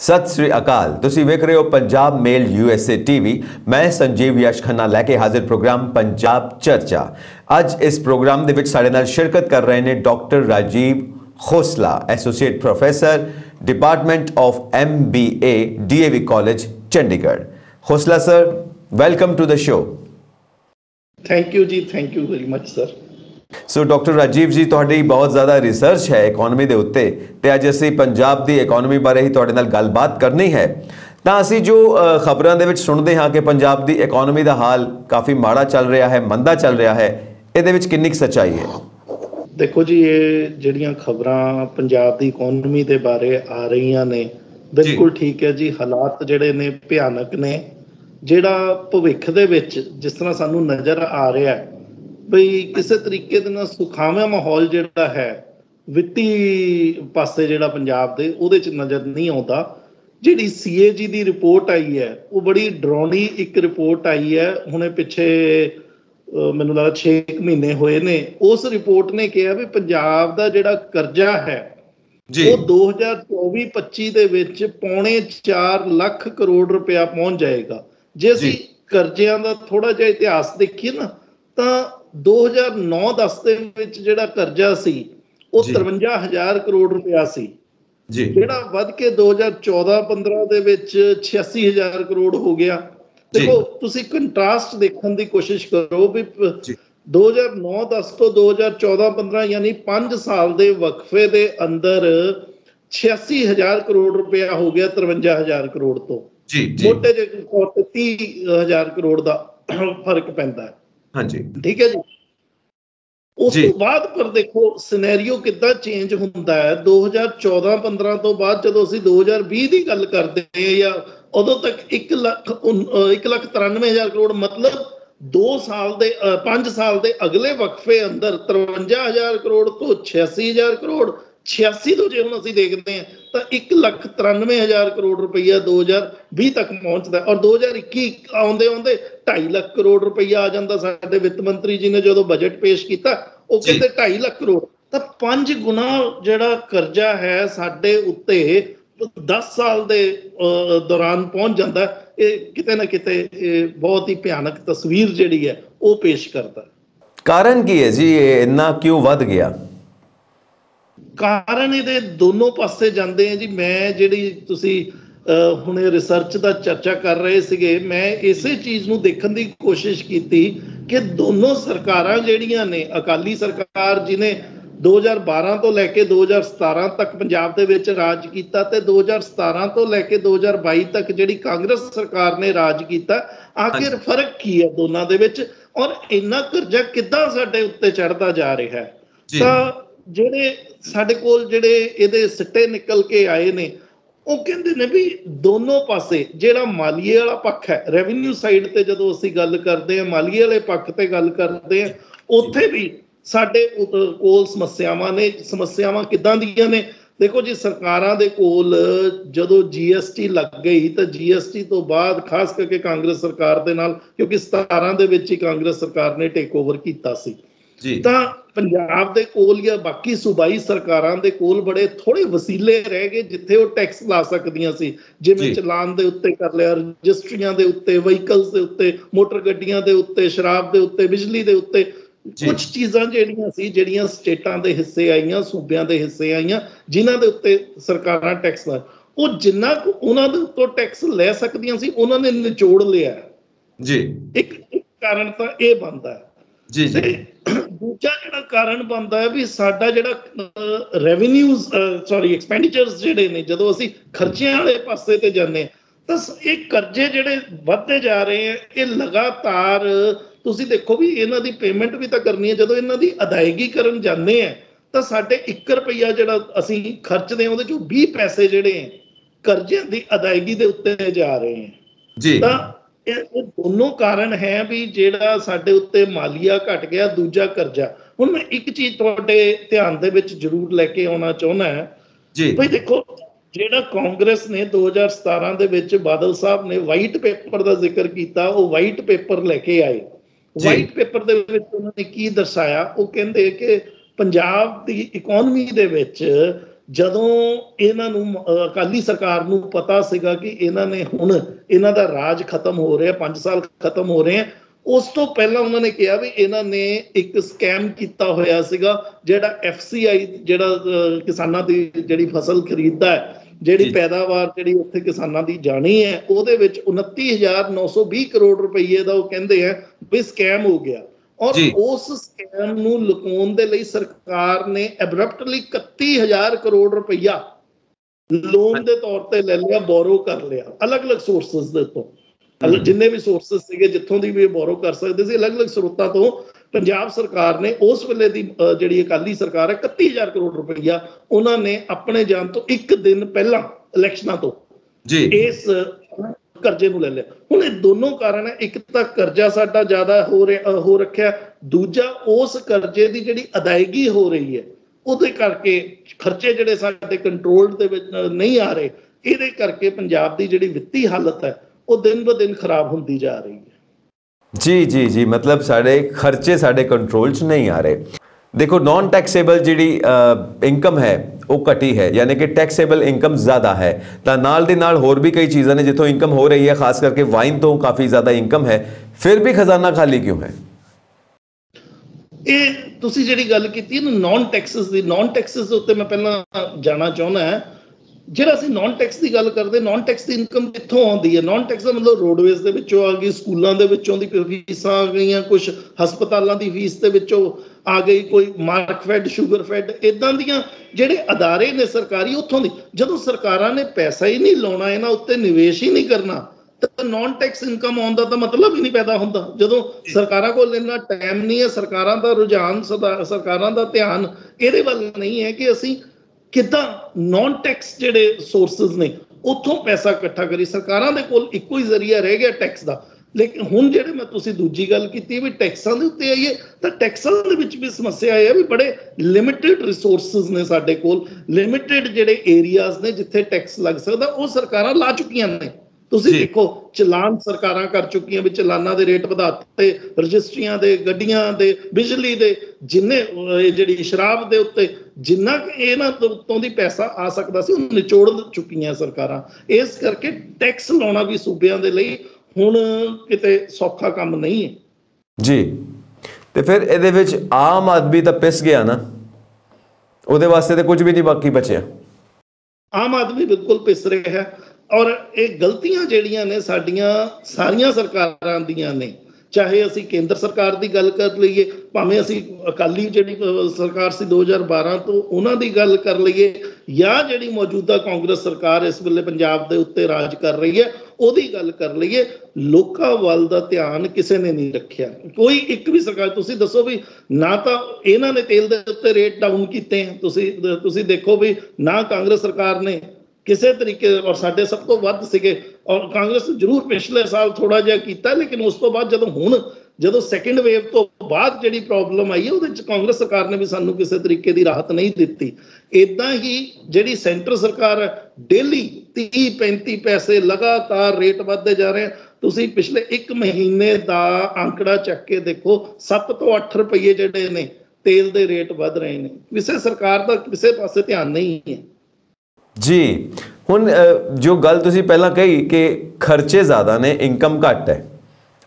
ਸਤਿ ਸ੍ਰੀ ਅਕਾਲ। ਤੁਸੀਂ ਵੇਖ ਰਹੇ ਹੋ ਪੰਜਾਬ ਮੇਲ ਯੂਐਸਏ ਟੀਵੀ ਮੈਂ ਸੰਜੀਵ ਯਸ਼ ਖੰਨਾ ਲੈ ਕੇ ਹਾਜ਼ਰ ਪ੍ਰੋਗਰਾਮ ਪੰਜਾਬ ਚਰਚਾ। ਅੱਜ ਇਸ ਪ੍ਰੋਗਰਾਮ ਦੇ ਵਿੱਚ ਸਾਡੇ ਨਾਲ ਸ਼ਿਰਕਤ ਕਰ ਰਹੇ ਨੇ doctor Rajiv Khosla, associate professor, department of MBA DAV college, Chandigarh. Khosla sir, welcome to the show. Thank you ji, thank you very much sir. So doctor Rajiv ji ਤੁਹਾਡੀ ਬਹੁਤ ਜ਼ਿਆਦਾ ਰਿਸਰਚ ਹੈ ਇਕਨੋਮੀ ਦੇ ਉੱਤੇ ਤੇ ਅੱਜ ਅਸੀਂ ਪੰਜਾਬ ਦੀ economy ਬਾਰੇ ਹੀ ਤੁਹਾਡੇ ਨਾਲ ਗੱਲਬਾਤ ਕਰਨੀ ਹੈ। ਤਾਂ ਅਸੀਂ ਜੋ ਖਬਰਾਂ ਦੇ ਵਿੱਚ ਸੁਣਦੇ ਹਾਂ ਕਿ ਪੰਜਾਬ ਦੀ ਇਕਨੋਮੀ ਦਾ ਹਾਲ ਕਾਫੀ ਮਾੜਾ ਚੱਲ ਰਿਹਾ ਹੈ ਮੰਦਾ ਚੱਲ ਰਿਹਾ ਹੈ ਇਹਦੇ ਵਿੱਚ ਕਿੰਨੀ ਕੁ ਸੱਚਾਈ ਹੈ? ਦੇਖੋ ਜੀ ਇਹ ਜਿਹੜੀਆਂ ਖਬਰਾਂ ਪੰਜਾਬ ਦੀ ਇਕਨੋਮੀ ਦੇ ਬਾਰੇ ਆ ਰਹੀਆਂ ਨੇ ਬਿਲਕੁਲ ਠੀਕ ਹੈ ਜੀ ਹਾਲਾਤ ਜਿਹੜੇ ਨੇ ਭਿਆਨਕ ਨੇ ਜਿਹੜਾ ਭਵਿੱਖ ਦੇ ਵਿੱਚ ਜਿਸ ਤਰ੍ਹਾਂ ਸਾਨੂੰ ਨਜ਼ਰ ਆ ਰਿਹਾ ਹੈ ਬਈ ਕਿਸੇ ਤਰੀਕੇ ਦੇ ਨਾਲ ਸੁਖਾਵਾਂ ਮਾਹੌਲ ਜਿਹੜਾ ਹੈ ਵਿੱਤੀ ਪਾਸੇ ਜਿਹੜਾ ਪੰਜਾਬ ਦੇ ਉਹਦੇ ਚ ਨਜ਼ਰ ਨਹੀਂ ਆਉਂਦਾ। ਜਿਹੜੀ ਸੀਏਜੀ ਦੀ ਰਿਪੋਰਟ ਆਈ ਹੈ ਉਹ ਬੜੀ ਡਰਾਉਣੀ ਇੱਕ ਰਿਪੋਰਟ ਆਈ ਹੈ। ਹੁਣੇ ਪਿੱਛੇ ਮੈਨੂੰ ਲੱਗਦਾ 6 ਮਹੀਨੇ ਹੋਏ ਨੇ। ਉਸ ਰਿਪੋਰਟ ਨੇ ਕਿਹਾ ਵੀ ਪੰਜਾਬ ਦਾ ਜਿਹੜਾ ਕਰਜ਼ਾ ਹੈ ਜੀ। ਉਹ 2024-25 ਦੇ ਵਿੱਚ ਪੌਣੇ 4 ਲੱਖ ਕਰੋੜ ਰੁਪਇਆ ਪਹੁੰਚ ਜਾਏਗਾ। ਜੇ ਅਸੀਂ ਕਰਜ਼ਿਆਂ ਦਾ ਥੋੜਾ ਜਿਹਾ ਇਤਿਹਾਸ ਦੇਖੀਏ ਨਾ ਤਾਂ 2009-10 ਦੇ ਵਿੱਚ ਜਿਹੜਾ ਕਰਜ਼ਾ ਸੀ ਉਹ 53000 ਕਰੋੜ ਰੁਪਇਆ ਸੀ। ਜੀ। ਜਿਹੜਾ ਵੱਧ ਕੇ 2014-15 ਦੇ ਵਿੱਚ 86000 ਕਰੋੜ ਹੋ ਗਿਆ। ਦੇਖੋ ਤੁਸੀਂ ਕੰਟਰਾਸਟ ਦੇਖਣ ਦੀ ਕੋਸ਼ਿਸ਼ ਕਰੋ ਵੀ 2009-10 ਤੋਂ 2014-15 ਯਾਨੀ 5 ਸਾਲ ਦੇ ਵਕਫੇ ਦੇ ਅੰਦਰ 86000 ਕਰੋੜ ਰੁਪਇਆ ਹੋ ਗਿਆ 53000 ਕਰੋੜ ਤੋਂ। ਜੀ ਜੀ। ਮੋਟੇ ਜਿਹੇ ਤੌਰ ਤੇ 30000 ਕਰੋੜ ਦਾ ਫ਼ਰਕ ਪੈਂਦਾ ਹੈ। ਹਾਂਜੀ। ਠੀਕ ਹੈ ਜੀ। ਉਸ ਤੋਂ ਬਾਅਦ ਪਰ ਦੇਖੋ ਸਿਨੈਰੀਓ ਕਿੱਦਾਂ ਚੇਂਜ ਹੁੰਦਾ ਹੈ? 2014-15 ਤੋਂ ਬਾਅਦ ਜਦੋਂ ਅਸੀਂ 2020 ਦੀ ਗੱਲ ਕਰਦੇ ਹਾਂ ਜਾਂ ਉਦੋਂ ਤੱਕ 1 ਲੱਖ 1 ਲੱਖ 93000 ਕਰੋੜ ਮਤਲਬ 2 ਸਾਲ ਦੇ 5 ਸਾਲ ਦੇ ਅਗਲੇ ਵਕਫੇ ਅੰਦਰ 53000 ਕਰੋੜ ਤੋਂ 86000 ਕਰੋੜ 86 ਤੋਂ ਜੇ ਹੁਣ ਅਸੀਂ ਦੇਖਦੇ ਹਾਂ ਤਾਂ 1 ਲੱਖ 93000 ਕਰੋੜ ਰੁਪਈਆ 2020 ਤੱਕ ਪਹੁੰਚਦਾ ਔਰ 2021 ਆਉਂਦੇ ਆਉਂਦੇ 2.5 ਲੱਖ ਕਰੋੜ ਰੁਪਈਆ ਆ ਜਾਂਦਾ ਸਾਡੇ ਵਿੱਤ ਮੰਤਰੀ ਜੀ ਨੇ ਜਦੋਂ ਬਜਟ ਪੇਸ਼ ਕੀਤਾ ਉਹ ਕਹਿੰਦੇ 2.5 ਲੱਖ ਕਰੋੜ। ਤਾਂ 5 ਗੁਣਾ ਜਿਹੜਾ ਕਰਜ਼ਾ ਹੈ ਸਾਡੇ ਉੱਤੇ 10 ਸਾਲ ਦੇ ਦੌਰਾਨ ਪਹੁੰਚ ਜਾਂਦਾ ਇਹ ਕਿਤੇ ਨਾ ਕਿਤੇ ਬਹੁਤ ਹੀ ਭਿਆਨਕ ਤਸਵੀਰ ਜਿਹੜੀ ਹੈ ਉਹ ਪੇਸ਼ ਕਰਦਾ ਕਾਰਨ ਕੀ ਹੈ ਜੀ? ਇਹ ਇੰਨਾ ਕਿਉਂ ਵੱਧ ਗਿਆ? ਕਾਰਨ ਇਹਦੇ ਦੋਨੋਂ ਪਾਸੇ ਜਾਂਦੇ ਆ ਜੀ। ਮੈਂ ਜਿਹੜੀ ਤੁਸੀਂ ਹੁਣੇ ਰਿਸਰਚ ਦਾ ਚਰਚਾ ਕਰ ਰਹੇ ਸੀਗੇ ਮੈਂ ਇਸੇ ਚੀਜ਼ ਨੂੰ ਦੇਖਣ ਦੀ ਕੋਸ਼ਿਸ਼ ਕੀਤੀ ਕਿ ਦੋਨੋਂ ਸਰਕਾਰਾਂ ਜਿਹੜੀਆਂ ਨੇ ਅਕਾਲੀ ਸਰਕਾਰ ਜਿਨੇ 2012 ਤੋਂ ਲੈ ਕੇ 2017 ਤੱਕ ਪੰਜਾਬ ਦੇ ਵਿੱਚ ਰਾਜ ਕੀਤਾ ਤੇ 2017 ਤੋਂ ਲੈ ਕੇ 2022 ਤੱਕ ਜਿਹੜੀ ਕਾਂਗਰਸ ਸਰਕਾਰ ਨੇ ਰਾਜ ਕੀਤਾ ਆਖਿਰ ਫ਼ਰਕ ਕੀ ਹੈ ਦੋਨਾਂ ਦੇ ਵਿੱਚ? ਔਰ ਇੰਨਾ ਕਰਜ਼ਾ ਕਿੱਦਾਂ ਸਾਡੇ ਉੱਤੇ ਚੜਦਾ ਜਾ ਰਿਹਾ ਹੈ? ਤਾਂ ਜਿਹੜੇ ਸਾਡੇ ਕੋਲ ਜਿਹੜੇ ਇਹਦੇ ਸਿੱਟੇ ਨਿਕਲ ਕੇ ਆਏ ਨੇ, ਉਹ ਕਹਿੰਦੇ ਨੇ ਵੀ ਦੋਨੋਂ ਪਾਸੇ ਜਿਹੜਾ ਮਾਲੀਏ ਵਾਲਾ ਪੱਖ ਹੈ ਰੈਵਨਿਊ ਸਾਈਡ ਤੇ ਜਦੋਂ ਅਸੀਂ ਗੱਲ ਕਰਦੇ ਹਾਂ, ਮਾਲੀਏ ਵਾਲੇ ਪੱਖ ਤੇ ਗੱਲ ਕਰਦੇ ਹਾਂ, ਉੱਥੇ ਵੀ ਸਾਡੇ ਕੋਲ ਸਮੱਸਿਆਵਾਂ ਨੇ, ਸਮੱਸਿਆਵਾਂ ਕਿੱਦਾਂ ਦੀਆਂ ਨੇ? ਦੇਖੋ ਜੀ, ਸਰਕਾਰਾਂ ਦੇ ਕੋਲ ਜਦੋਂ ਜੀਐਸਟੀ ਲੱਗ ਗਈ ਤਾਂ ਜੀਐਸਟੀ ਤੋਂ ਬਾਅਦ ਖਾਸ ਕਰਕੇ ਕਾਂਗਰਸ ਸਰਕਾਰ ਦੇ ਨਾਲ, ਕਿਉਂਕਿ 17 ਦੇ ਵਿੱਚ ਹੀ ਕਾਂਗਰਸ ਸਰਕਾਰ ਨੇ ਟੇਕ ਓਵਰ ਕੀਤਾ ਸੀ। ਤਾਂ ਪੰਜਾਬ ਦੇ ਕੋਲ ਜਾਂ ਬਾਕੀ ਸੂਬਾਈ ਸਰਕਾਰਾਂ ਦੇ ਕੋਲ ਬੜੇ ਥੋੜੇ ਵਸੀਲੇ ਰਹਿ ਗਏ ਜਿੱਥੇ ਉਹ ਟੈਕਸ ਲਾ ਸਕਦੀਆਂ ਸੀ। ਜਿਵੇਂ ਚਲਾਨ ਦੇ ਉੱਤੇ ਕਰ ਲਿਆ ਰਜਿਸਟਰੀਆਂ ਦੇ ਉੱਤੇ ਵਹੀਕਲਸ ਦੇ ਉੱਤੇ ਮੋਟਰ ਗੱਡੀਆਂ ਦੇ ਉੱਤੇ ਸ਼ਰਾਬ ਦੇ ਉੱਤੇ ਬਿਜਲੀ ਦੇ ਉੱਤੇ। ਕੁਝ ਚੀਜ਼ਾਂ ਜਿਹੜੀਆਂ ਸੀ ਜਿਹੜੀਆਂ ਸਟੇਟਾਂ ਦੇ ਹਿੱਸੇ ਆਈਆਂ ਸੂਬਿਆਂ ਦੇ ਹਿੱਸੇ ਆਈਆਂ ਜਿਨ੍ਹਾਂ ਦੇ ਉੱਤੇ ਸਰਕਾਰਾਂ ਟੈਕਸ ਲਾ ਉਹ ਜਿੰਨਾ ਕੁ ਉਹਨਾਂ ਦੇ ਉੱਤੋਂ ਟੈਕਸ ਲੈ ਸਕਦੀਆਂ ਸੀ ਉਹਨਾਂ ਨੇ ਨਿਚੋੜ ਲਿਆ। ਜੀ। ਇੱਕ ਕਾਰਨ ਤਾਂ ਇਹ ਬੰਦਾ ਹੈ ਜੀ। ਜੀ ਦੂਜਾ ਜਿਹੜਾ ਕਾਰਨ ਬਣਦਾ ਹੈ ਵੀ ਸਾਡਾ ਜਿਹੜਾ ਰੈਵਨਿਊਜ਼ ਸੌਰੀ ਐਕਸਪੈਂਡੀਚਰਸ ਜਿਹੜੇ ਨੇ ਜਦੋਂ ਅਸੀਂ ਖਰਚਿਆਂ ਵਾਲੇ ਪਾਸੇ ਤੇ ਜਾਂਦੇ ਹਾਂ ਤਾਂ ਇਹ ਕਰਜ਼ੇ ਜਿਹੜੇ ਵੱਧਦੇ ਜਾ ਰਹੇ ਆ ਇਹ ਲਗਾਤਾਰ ਤੁਸੀਂ ਦੇਖੋ ਵੀ ਇਹਨਾਂ ਦੀ ਪੇਮੈਂਟ ਵੀ ਤਾਂ ਕਰਨੀ ਹੈ ਜਦੋਂ ਇਹਨਾਂ ਦੀ ਅਦਾਇਗੀ ਕਰਨ ਜਾਂਦੇ ਆ ਤਾਂ ਸਾਡੇ 1 ਰੁਪਿਆ ਜਿਹੜਾ ਅਸੀਂ ਖਰਚਦੇ ਆ ਉਹਦੇ ਚੋਂ 20 ਪੈਸੇ ਜਿਹੜੇ ਕਰਜ਼ਿਆਂ ਦੀ ਅਦਾਇਗੀ ਦੇ ਉੱਤੇ ਜਾ ਰਹੇ ਆ ਜੀ। ਤਾਂ ਇਹ ਦੋਨੋਂ ਕਾਰਨ ਹੈ ਵੀ ਜਿਹੜਾ ਸਾਡੇ ਉੱਤੇ ਮਾਲੀਆ ਘਟ ਗਿਆ ਦੂਜਾ ਕਰਜ਼ਾ। ਹੁਣ ਮੈਂ ਇੱਕ ਚੀਜ਼ ਤੁਹਾਡੇ ਧਿਆਨ ਦੇ ਵਿੱਚ ਜ਼ਰੂਰ ਲੈ ਕੇ ਆਉਣਾ ਚਾਹੁੰਦਾ ਹਾਂ। ਜੀ। ਭਈ ਦੇਖੋ ਜਿਹੜਾ ਕਾਂਗਰਸ ਨੇ 2017 ਦੇ ਵਿੱਚ ਬਾਦਲ ਸਾਹਿਬ ਨੇ ਵਾਈਟ ਪੇਪਰ ਦਾ ਜ਼ਿਕਰ ਕੀਤਾ ਉਹ ਵਾਈਟ ਪੇਪਰ ਲੈ ਕੇ ਆਏ। ਵਾਈਟ ਪੇਪਰ ਦੇ ਵਿੱਚ ਉਹਨਾਂ ਨੇ ਕੀ ਦਰਸਾਇਆ? ਉਹ ਕਹਿੰਦੇ ਕਿ ਪੰਜਾਬ ਦੀ ਇਕਨੋਮੀ ਦੇ ਵਿੱਚ ਜਦੋਂ ਇਹਨਾਂ ਨੂੰ ਅਕਾਲੀ ਸਰਕਾਰ ਨੂੰ ਪਤਾ ਸੀਗਾ ਕਿ ਇਹਨਾਂ ਨੇ ਹੁਣ ਇਹਨਾਂ ਦਾ ਰਾਜ ਖਤਮ ਹੋ ਰਿਹਾ 5 ਸਾਲ ਖਤਮ ਹੋ ਰਹੇ ਆ ਉਸ ਤੋਂ ਪਹਿਲਾਂ ਉਹਨਾਂ ਨੇ ਕਿਹਾ ਵੀ ਇਹਨਾਂ ਨੇ ਇੱਕ ਸਕੈਮ ਕੀਤਾ ਹੋਇਆ ਸੀਗਾ ਜਿਹੜਾ ਐਫਸੀਆਈ ਜਿਹੜਾ ਕਿਸਾਨਾਂ ਦੀ ਜਿਹੜੀ ਫਸਲ ਖਰੀਦਦਾ ਹੈ ਜਿਹੜੀ। ਪੈਦਾਵਾਰ ਜਿਹੜੀ ਉੱਥੇ ਕਿਸਾਨਾਂ ਦੀ ਜਾਣੀ ਹੈ ਉਹਦੇ ਵਿੱਚ 29920 ਕਰੋੜ ਰੁਪਏ ਦਾ ਉਹ ਕਹਿੰਦੇ ਆ ਵੀ ਸਕੈਮ ਹੋ ਗਿਆ ਔਰ। ਉਸ ਸਕੈਮ ਨੂੰ ਲੁਕਾਉਣ ਦੇ ਲਈ ਸਰਕਾਰ ਨੇ ਐਬਰਪਟਲੀ 31000 ਕਰੋੜ ਰੁਪਈਆ ਲੋਨ ਦੇ ਤੌਰ ਤੇ ਲੈ ਲਿਆ ਬੋਰੋ ਕਰ ਲਿਆ ਅਲੱਗ-ਅਲੱਗ ਸੋਰਸਸ ਦੇ ਤੋਂ ਜਿੰਨੇ ਵੀ ਸੋਰਸਸ ਸੀਗੇ ਜਿੱਥੋਂ ਦੀ ਵੀ ਬੋਰੋ ਕਰ ਸਕਦੇ ਸੀ ਅਲੱਗ-ਅਲੱਗ ਸਰੋਤਾਂ ਤੋਂ ਪੰਜਾਬ ਸਰਕਾਰ ਨੇ ਉਸ ਵੇਲੇ ਦੀ ਜਿਹੜੀ ਅਕਾਲੀ ਸਰਕਾਰ ਹੈ 31000 ਕਰੋੜ ਰੁਪਈਆ ਉਹਨਾਂ ਨੇ ਆਪਣੇ ਜਾਣ ਤੋਂ ਇੱਕ ਦਿਨ ਪਹਿਲਾਂ ਇਲੈਕਸ਼ਨਾਂ ਤੋਂ ਜੀ। ਇਸ ਕਰਜ਼ੇ ਨੂੰ ਲੈ ਲਿਆ। ਹੁਣ ਇਹ ਦੋਨੋਂ ਕਾਰਨ ਹੈ, ਇੱਕ ਤਾਂ ਕਰਜ਼ਾ ਸਾਡਾ ਜ਼ਿਆਦਾ ਹੋ ਰਿਹਾ ਹੋ ਰੱਖਿਆ, ਦੂਜਾ ਉਸ ਕਰਜ਼ੇ ਦੀ ਜਿਹੜੀ ਅਦਾਇਗੀ ਹੋ ਰਹੀ ਹੈ, ਉਹਦੇ ਕਰਕੇ ਖਰਚੇ ਜਿਹੜੇ ਸਾਡੇ ਕੰਟਰੋਲ ਦੇ ਵਿੱਚ ਨਹੀਂ ਆ ਰਹੇ, ਇਹਦੇ ਕਰਕੇ ਪੰਜਾਬ ਦੀ ਜਿਹੜੀ ਵਿੱਤੀ ਹਾਲਤ ਹੈ, ਉਹ ਦਿਨ ਬ ਦਿਨ ਖਰਾਬ ਹੁੰਦੀ ਜਾ ਰਹੀ ਹੈ। ਜੀ ਜੀ ਜੀ, ਮਤਲਬ ਸਾਡੇ ਖਰਚੇ ਸਾਡੇ ਕੰਟਰੋਲ 'ਚ ਨਹੀਂ ਆ ਰਹੇ। ਦੇਖੋ ਨਾਨ ਟੈਕਸੇਬਲ ਜਿਹੜੀ ਇਨਕਮ ਹੈ, ਉਹ ਘਟੀ ਹੈ, ਯਾਨੀ ਕਿ ਟੈਕਸੇਬਲ ਇਨਕਮ ਜ਼ਿਆਦਾ ਹੈ। ਤਾਂ ਨਾਲ ਦੇ ਨਾਲ ਹੋਰ ਵੀ ਕਈ ਚੀਜ਼ਾਂ ਨੇ ਜਿੱਥੋਂ ਇਨਕਮ ਹੋ ਰਹੀ ਹੈ, ਖਾਸ ਕਰਕੇ ਵਾਈਨ ਤੋਂ ਕਾਫੀ ਜ਼ਿਆਦਾ ਇਨਕਮ ਹੈ। ਫਿਰ ਵੀ ਖਜ਼ਾਨਾ ਖਾਲੀ ਕਿਉਂ ਹੈ? ਇਹ ਤੁਸੀਂ ਜਿਹੜੀ ਗੱਲ ਕੀਤੀ ਹੈ ਨਾ ਨਾਨ ਟੈਕਸਸ ਦੀ ਨਾਨ ਟੈਕਸਸ ਦੇ ਉੱਤੇ ਮੈਂ ਪਹਿਲਾਂ ਜਾਣਾ ਚਾਹੁੰਦਾ ਹਾਂ। ਜਿਹੜਾ ਅਸੀਂ ਨਾਨ ਟੈਕਸ ਦੀ ਗੱਲ ਕਰਦੇ ਨਾਨ ਟੈਕਸ ਦੀ ਇਨਕਮ ਕਿੱਥੋਂ ਆਉਂਦੀ ਹੈ? ਨਾਨ ਟੈਕਸ ਦਾ ਮਤਲਬ ਰੋਡਵੇਜ਼ ਦੇ ਵਿੱਚੋਂ ਆ ਗਈ, ਸਕੂਲਾਂ ਦੇ ਵਿੱਚੋਂ ਦੀ ਫੀਸਾਂ ਆ ਗਈਆਂ ਕੁਝ ਹਸਪਤਾਲਾਂ ਦੀ ਫੀਸ ਦੇ ਵਿੱਚੋਂ ਆ ਗਈ ਕੋਈ ਮਾਰਕ ਫੈਡ, ਸ਼ੂਗਰ ਫੈਡ ਇਦਾਂ ਦੀਆਂ ਜਿਹੜੇ ਅਦਾਰੇ ਨੇ ਸਰਕਾਰੀ ਉੱਥੋਂ ਦੀ, ਜਦੋਂ ਸਰਕਾਰਾਂ ਨੇ ਪੈਸਾ ਹੀ ਨਹੀਂ ਲਾਉਣਾ, ਇਹਨਾਂ ਉੱਤੇ ਨਿਵੇਸ਼ ਹੀ ਨਹੀਂ ਕਰਨਾ, ਤਾਂ ਨਾਨ ਟੈਕਸ ਇਨਕਮ ਆਉਣ ਦਾ ਤਾਂ ਮਤਲਬ ਹੀ ਨਹੀਂ ਪੈਦਾ ਹੁੰਦਾ। ਜਦੋਂ ਸਰਕਾਰਾਂ ਕੋਲ ਇੰਨਾ ਟਾਈਮ ਨਹੀਂ ਹੈ, ਸਰਕਾਰਾਂ ਦਾ ਰੁਝਾਨ ਸਰਕਾਰਾਂ ਦਾ ਧਿਆਨ, ਇਹਦੇ ਵੱਲ ਨਹੀਂ ਹੈ ਕਿ ਅਸੀਂ ਕਿੱਦਾਂ ਨਾਨ ਟੈਕਸ ਜਿਹੜੇ ਸੋਰਸਸ ਨੇ, ਉੱਥੋਂ ਪੈਸਾ ਇਕੱਠਾ ਕਰੀ ਸਰਕਾਰਾਂ ਦੇ ਕੋਲ ਇੱਕੋ ਹੀ ਜ਼ਰੀਆ ਰਹਿ ਗਿਆ ਟੈਕਸ ਦਾ। ਲੇਕਿਨ ਹੁਣ ਜਿਹੜੇ ਮੈਂ ਤੁਸੀਂ ਦੂਜੀ ਗੱਲ ਕੀਤੀ ਵੀ ਟੈਕਸਾਂ ਦੇ ਉੱਤੇ ਆਈਏ ਤਾਂ ਟੈਕਸਾਂ ਦੇ ਵਿੱਚ ਵੀ ਸਮੱਸਿਆ ਹੈ ਵੀ ਬੜੇ ਲਿਮਿਟਿਡ ਰਿਸੋਰਸਸ ਨੇ ਸਾਡੇ ਕੋਲ। ਲਿਮਿਟਿਡ ਜਿਹੜੇ ਏਰੀਆਜ਼ ਨੇ ਜਿੱਥੇ ਟੈਕਸ ਲੱਗ ਸਕਦਾ ਉਹ ਸਰਕਾਰਾਂ ਲਾ ਚੁੱਕੀਆਂ ਨੇ। ਤੁਸੀਂ। ਦੇਖੋ ਚਲਾਨ ਸਰਕਾਰਾਂ ਕਰ ਚੁੱਕੀਆਂ ਵੀ ਚਲਾਨਾਂ ਦੇ ਰੇਟ ਵਧਾਤੇ ਰਜਿਸਟਰੀਆਂ ਦੇ ਗੱਡੀਆਂ ਦੇ ਬਿਜਲੀ ਦੇ ਜਿੰਨੇ ਜਿਹੜੀ ਸ਼ਰਾਬ ਦੇ ਉੱਤੇ ਜਿੰਨਾ ਕੁ ਇਹਨਾਂ ਤੋਂ ਉੱਤੋਂ ਦੀ ਪੈਸਾ ਆ ਸਕਦਾ ਸੀ ਉਹ ਨਿਚੋੜ ਚੁੱਕੀਆਂ ਸਰਕਾਰਾਂ। ਇਸ ਕਰਕੇ ਟੈਕਸ ਲਾਉਣਾ ਵੀ ਸੂਬਿਆਂ ਦੇ ਲਈ ਹੁਣ ਕਿਤੇ ਸੌਖਾ ਕੰਮ ਨਹੀਂ ਹੈ। ਜੀ। ਤੇ ਫਿਰ ਇਹਦੇ ਵਿੱਚ ਆਮ ਆਦਮੀ ਤਾਂ ਪਿਸ ਗਿਆ ਨਾ। ਉਹਦੇ ਵਾਸਤੇ ਤਾਂ ਕੁਝ ਵੀ ਨਹੀਂ ਬਾਕੀ ਬਚਿਆ। ਆਮ ਆਦਮੀ ਬਿਲਕੁਲ ਪਿਸ ਰਿਹਾ ਹੈ। ਔਰ ਇਹ ਗਲਤੀਆਂ ਜਿਹੜੀਆਂ ਨੇ ਸਾਡੀਆਂ ਸਾਰੀਆਂ ਸਰਕਾਰਾਂ ਦੀਆਂ ਨੇ ਚਾਹੇ ਅਸੀਂ ਕੇਂਦਰ ਸਰਕਾਰ ਦੀ ਗੱਲ ਕਰ ਲਈਏ, ਭਾਵੇਂ ਅਸੀਂ ਅਕਾਲੀ ਜਿਹੜੀ ਸਰਕਾਰ ਸੀ 2012 ਤੋਂ, ਉਹਨਾਂ ਦੀ ਗੱਲ ਕਰ ਲਈਏ, ਜਾਂ ਜਿਹੜੀ ਮੌਜੂਦਾ ਕਾਂਗਰਸ ਸਰਕਾਰ ਇਸ ਵੇਲੇ ਪੰਜਾਬ ਦੇ ਉੱਤੇ ਰਾਜ ਕਰ ਰਹੀ ਹੈ, ਉਹਦੀ ਗੱਲ ਕਰ ਲਈਏ, ਲੋਕਾਂ ਵੱਲ ਦਾ ਧਿਆਨ ਕਿਸੇ ਨੇ ਨਹੀਂ ਰੱਖਿਆ। ਕੋਈ ਇੱਕ ਵੀ ਸਰਕਾਰ, ਤੁਸੀਂ ਦੱਸੋ ਵੀ ਨਾ ਤਾਂ ਇਹਨਾਂ ਨੇ ਤੇਲ ਦੇ ਉੱਤੇ ਰੇਟ ਡਾਊਨ ਕੀਤੇ, ਤੁਸੀਂ ਤੁਸੀਂ ਦੇਖੋ ਵੀ ਨਾ ਕਾਂਗਰਸ ਸਰਕਾਰ ਨੇ ਕਿਸੇ ਤਰੀਕੇ ਔਰ ਸਾਡੇ ਸਭ ਤੋਂ ਵੱਧ ਸੀਗੇ। ਔਰ ਕਾਂਗਰਸ ਜ਼ਰੂਰ ਪਿਛਲੇ ਸਾਲ ਥੋੜਾ ਜਿਹਾ ਕੀਤਾ, ਲੇਕਿਨ ਉਸ ਤੋਂ ਬਾਅਦ ਜਦੋਂ ਹੁਣ, ਜਦੋਂ ਸੈਕੰਡ ਵੇਵ ਤੋਂ ਬਾਅਦ ਜਿਹੜੀ ਪ੍ਰੋਬਲਮ ਆਈ ਹੈ, ਉਹਦੇ ਵਿੱਚ ਕਾਂਗਰਸ ਸਰਕਾਰ ਨੇ ਵੀ ਸਾਨੂੰ ਕਿਸੇ ਤਰੀਕੇ ਦੀ ਰਾਹਤ ਨਹੀਂ ਦਿੱਤੀ। ਇਦਾਂ ਹੀ ਜਿਹੜੀ ਸੈਂਟਰ ਸਰਕਾਰ ਡੇਲੀ 30 35 ਪੈਸੇ ਲਗਾਤਾਰ ਰੇਟ ਵੱਧਦੇ ਜਾ ਰਹੇ ਤੁਸੀਂ ਪਿਛਲੇ 1 ਮਹੀਨੇ ਦਾ ਅੰਕੜਾ ਚੱਕ ਕੇ ਦੇਖੋ 7 ਤੋਂ 8 ਰੁਪਏ ਜਿਹੜੇ ਨੇ, ਤੇਲ ਦੇ ਰੇਟ ਵੱਧ ਰਹੇ ਨੇ। ਕਿਸੇ ਸਰਕਾਰ ਦਾ ਕਿਸੇ ਪਾਸੇ ਧਿਆਨ ਨਹੀਂ ਹੈ। ਜੀ ਹੁਣ ਜੋ ਗੱਲ ਤੁਸੀਂ ਪਹਿਲਾਂ ਕਹੀ ਕਿ ਖਰਚੇ ਜ਼ਿਆਦਾ ਨੇ ਇਨਕਮ ਘੱਟ ਹੈ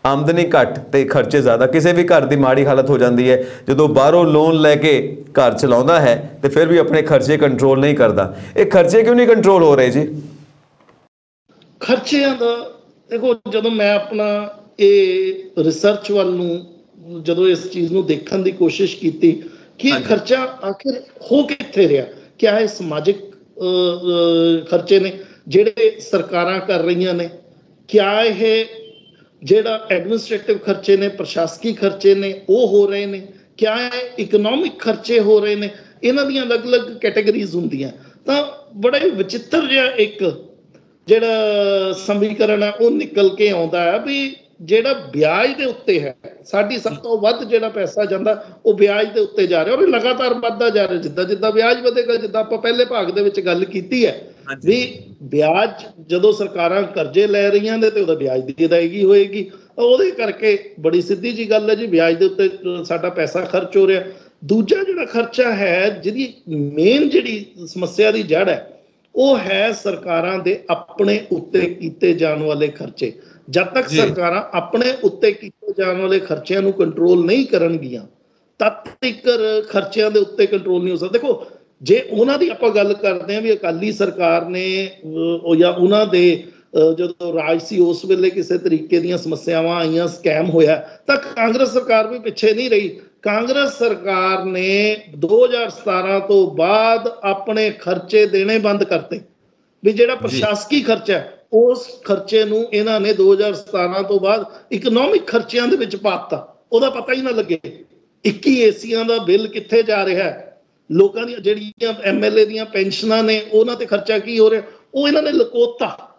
ਆਮਦਨੀ ਘੱਟ ਤੇ ਖਰਚੇ ਜ਼ਿਆਦਾ ਕਿਸੇ ਵੀ ਘਰ ਦੀ ਮਾੜੀ ਹਾਲਤ ਹੋ ਜਾਂਦੀ ਹੈ ਜਦੋਂ ਬਾਹਰੋਂ ਲੋਨ ਲੈ ਕੇ ਘਰ ਚਲਾਉਂਦਾ ਹੈ ਤੇ ਫਿਰ ਵੀ ਆਪਣੇ ਖਰਚੇ ਕੰਟਰੋਲ ਨਹੀਂ ਕਰਦਾ। ਇਹ ਖਰਚੇ ਕਿਉਂ ਨਹੀਂ ਕੰਟਰੋਲ ਹੋ ਰਹੇ ਜੀ? ਖਰਚਿਆਂ ਦਾ ਦੇਖੋ ਜਦੋਂ ਮੈਂ ਆਪਣਾ ਇਹ ਰਿਸਰਚ ਵੱਲ ਨੂੰ ਜਦੋਂ ਇਸ ਚੀਜ਼ ਨੂੰ ਦੇਖਣ ਦੀ ਕੋਸ਼ਿਸ਼ ਕੀਤੀ ਕਿ ਇਹ। ਖਰਚਾ ਆਖਿਰ ਹੋ ਕਿੱਥੇ ਰਿਹਾ? ਕਿਆ ਇਹ ਸਮਾਜਿਕ ਖਰਚੇ ਨੇ, ਜਿਹੜੇ ਸਰਕਾਰਾਂ ਕਰ ਰਹੀਆਂ ਨੇ। ਕਿਆ ਇਹ ਜਿਹੜਾ ਐਡਮਿਨਿਸਟ੍ਰੇਟਿਵ ਖਰਚੇ ਨੇ, ਪ੍ਰਸ਼ਾਸਕੀ ਖਰਚੇ ਨੇ, ਉਹ ਹੋ ਰਹੇ ਨੇ? ਕਿਆ ਇਹ ਇਕਨੋਮਿਕ ਖਰਚੇ ਹੋ ਰਹੇ ਨੇ? ਇਹਨਾਂ ਦੀਆਂ ਅਲੱਗ-ਅਲੱਗ ਕੈਟਾਗਰੀਜ਼ ਹੁੰਦੀਆਂ। ਤਾਂ ਬੜਾ ਹੀ ਵਿਚਿੱਤਰ ਜਿਹਾ ਇੱਕ ਜਿਹੜਾ ਸਮੀਕਰਨ ਹੈ ਉਹ ਨਿਕਲ ਕੇ ਆਉਂਦਾ ਹੈ ਵੀ ਜਿਹੜਾ ਵਿਆਜ ਦੇ ਉੱਤੇ ਹੈ ਸਾਡੀ ਸਭ ਤੋਂ ਵੱਧ ਜਿਹੜਾ ਪੈਸਾ ਜਾਂਦਾ ਉਹ ਵਿਆਜ ਦੇ ਉੱਤੇ ਜਾ ਰਿਹਾ ਔਰ ਲਗਾਤਾਰ ਵੱਧਦਾ ਜਾ ਰਿਹਾ ਜਿੱਦਾਂ ਜਿੱਦਾਂ ਵਿਆਜ ਵਧੇਗਾ ਜਿੱਦਾਂ ਆਪਾਂ ਪਹਿਲੇ ਭਾਗ ਦੇ ਵਿੱਚ ਗੱਲ ਕੀਤੀ ਹੈ ਵੀ ਵਿਆਜ ਜਦੋਂ ਸਰਕਾਰਾਂ ਕਰਜ਼ੇ ਲੈ ਰਹੀਆਂ ਨੇ ਤੇ ਉਹਦਾ ਵਿਆਜ ਦੀ ਅਦਾਇਗੀ ਹੋਏਗੀ ਉਹਦੇ ਕਰਕੇ ਬੜੀ ਸਿੱਧੀ ਜੀ ਗੱਲ ਹੈ ਜੀ ਵਿਆਜ ਦੇ ਉੱਤੇ ਸਾਡਾ ਪੈਸਾ ਖਰਚ ਹੋ ਰਿਹਾ। ਦੂਜਾ ਜਿਹੜਾ ਖਰਚਾ ਹੈ ਜਿਹਦੀ ਮੇਨ ਜਿਹੜੀ ਸਮੱਸਿਆ ਦੀ ਜੜ ਹੈ ਉਹ ਹੈ ਸਰਕਾਰਾਂ ਦੇ ਆਪਣੇ ਉੱਤੇ ਕੀਤੇ ਜਾਣ ਵਾਲੇ ਖਰਚੇ। ਜਦ ਤੱਕ ਸਰਕਾਰਾਂ ਆਪਣੇ ਉੱਤੇ ਕੀਤੇ ਜਾਣ ਵਾਲੇ ਖਰਚਿਆਂ ਨੂੰ ਕੰਟਰੋਲ ਨਹੀਂ ਕਰਨਗੀਆਂ ਤਦ ਤੱਕ ਖਰਚਿਆਂ ਦੇ ਉੱਤੇ ਕੰਟਰੋਲ ਨਹੀਂ ਹੋ ਸਕਦਾ। ਦੇਖੋ ਜੇ ਉਹਨਾਂ ਦੀ ਆਪਾਂ ਗੱਲ ਕਰਦੇ ਹਾਂ ਵੀ ਅਕਾਲੀ ਸਰਕਾਰ ਨੇ ਉਹ ਜਾਂ ਉਹਨਾਂ ਦੇ ਜਦੋਂ ਰਾਜ ਸੀ ਉਸ ਵੇਲੇ ਕਿਸੇ ਤਰੀਕੇ ਦੀਆਂ ਸਮੱਸਿਆਵਾਂ ਆਈਆਂ ਸਕੈਮ ਹੋਇਆ ਤਾਂ ਕਾਂਗਰਸ ਸਰਕਾਰ ਵੀ ਪਿੱਛੇ ਨਹੀਂ ਰਹੀ। ਕਾਂਗਰਸ ਸਰਕਾਰ ਨੇ 2017 ਤੋਂ ਬਾਅਦ ਆਪਣੇ ਖਰਚੇ ਦੇਣੇ ਬੰਦ ਕਰਤੇ। ਵੀ ਜਿਹੜਾ ਪ੍ਰਸ਼ਾਸਕੀ ਖਰਚਾ ਉਸ ਖਰਚੇ ਨੂੰ ਇਹਨਾਂ ਨੇ 2017 ਤੋਂ ਬਾਅਦ ਇਕਨੋਮਿਕ ਖਰਚਿਆਂ ਦੇ ਵਿੱਚ ਪਾਤਾ। ਉਹਦਾ ਪਤਾ ਹੀ ਨਾ ਲੱਗੇ 21 ਏਸੀਆਂ ਦਾ ਬਿੱਲ ਕਿੱਥੇ ਜਾ ਰਿਹਾ ਹੈ। ਲੋਕਾਂ ਦੀਆਂ ਜਿਹੜੀਆਂ ਐਮਐਲਏ ਦੀਆਂ ਪੈਨਸ਼ਨਾਂ ਨੇ, ਉਹਨਾਂ ਤੇ ਖਰਚਾ ਕੀ ਹੋ ਰਿਹਾ? ਉਹ ਇਹਨਾਂ ਨੇ ਲਕੋਤਾ।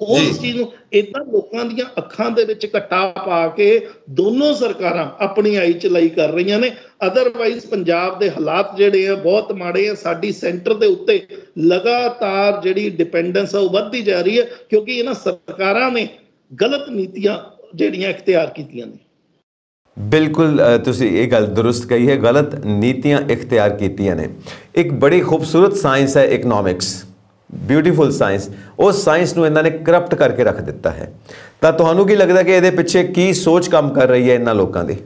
ਉਸ ਚੀਜ਼ ਨੂੰ ਇਦਾਂ ਲੋਕਾਂ ਦੀਆਂ ਅੱਖਾਂ ਦੇ ਵਿੱਚ ਘੱਟਾ ਪਾ ਕੇ ਦੋਨੋਂ ਸਰਕਾਰਾਂ ਆਪਣੀ ਆਈ ਚਲਾਈ ਕਰ ਰਹੀਆਂ ਨੇ। ਅਦਰਵਾਈਜ਼ ਪੰਜਾਬ ਦੇ ਹਾਲਾਤ ਜਿਹੜੇ ਆ ਬਹੁਤ ਮਾੜੇ ਆ। ਸਾਡੀ ਸੈਂਟਰ ਦੇ ਉੱਤੇ ਲਗਾਤਾਰ ਜਿਹੜੀ ਡਿਪੈਂਡੈਂਸ ਆ ਉਹ ਵੱਧਦੀ ਜਾ ਰਹੀ ਹੈ ਕਿਉਂਕਿ ਇਹਨਾਂ ਸਰਕਾਰਾਂ ਨੇ ਗਲਤ ਨੀਤੀਆਂ ਜਿਹੜੀਆਂ ਇਖਤਿਆਰ ਕੀਤੀਆਂ ਨੇ। ਬਿਲਕੁਲ ਤੁਸੀਂ ਇਹ ਗੱਲ ਦਰੁਸਤ ਕਹੀ ਹੈ। ਗਲਤ ਨੀਤੀਆਂ ਇਖਤਿਆਰ ਕੀਤੀਆਂ ਨੇ। ਇੱਕ ਬੜੀ ਖੂਬਸੂਰਤ ਸਾਇੰਸ ਹੈ ਇਕਨੋਮਿਕਸ ਬਿਊਟੀਫੁਲ ਸਾਇੰਸ ਉਸ ਸਾਇੰਸ ਨੂੰ ਇਹਨਾਂ ਨੇ ਕਰਪਟ ਕਰਕੇ ਰੱਖ ਦਿੱਤਾ ਹੈ। ਤਾਂ ਤੁਹਾਨੂੰ ਕੀ ਲੱਗਦਾ ਕਿ ਇਹਦੇ ਪਿੱਛੇ ਕੀ ਸੋਚ ਕੰਮ ਕਰ ਰਹੀ ਹੈ ਇਹਨਾਂ ਲੋਕਾਂ ਦੀ?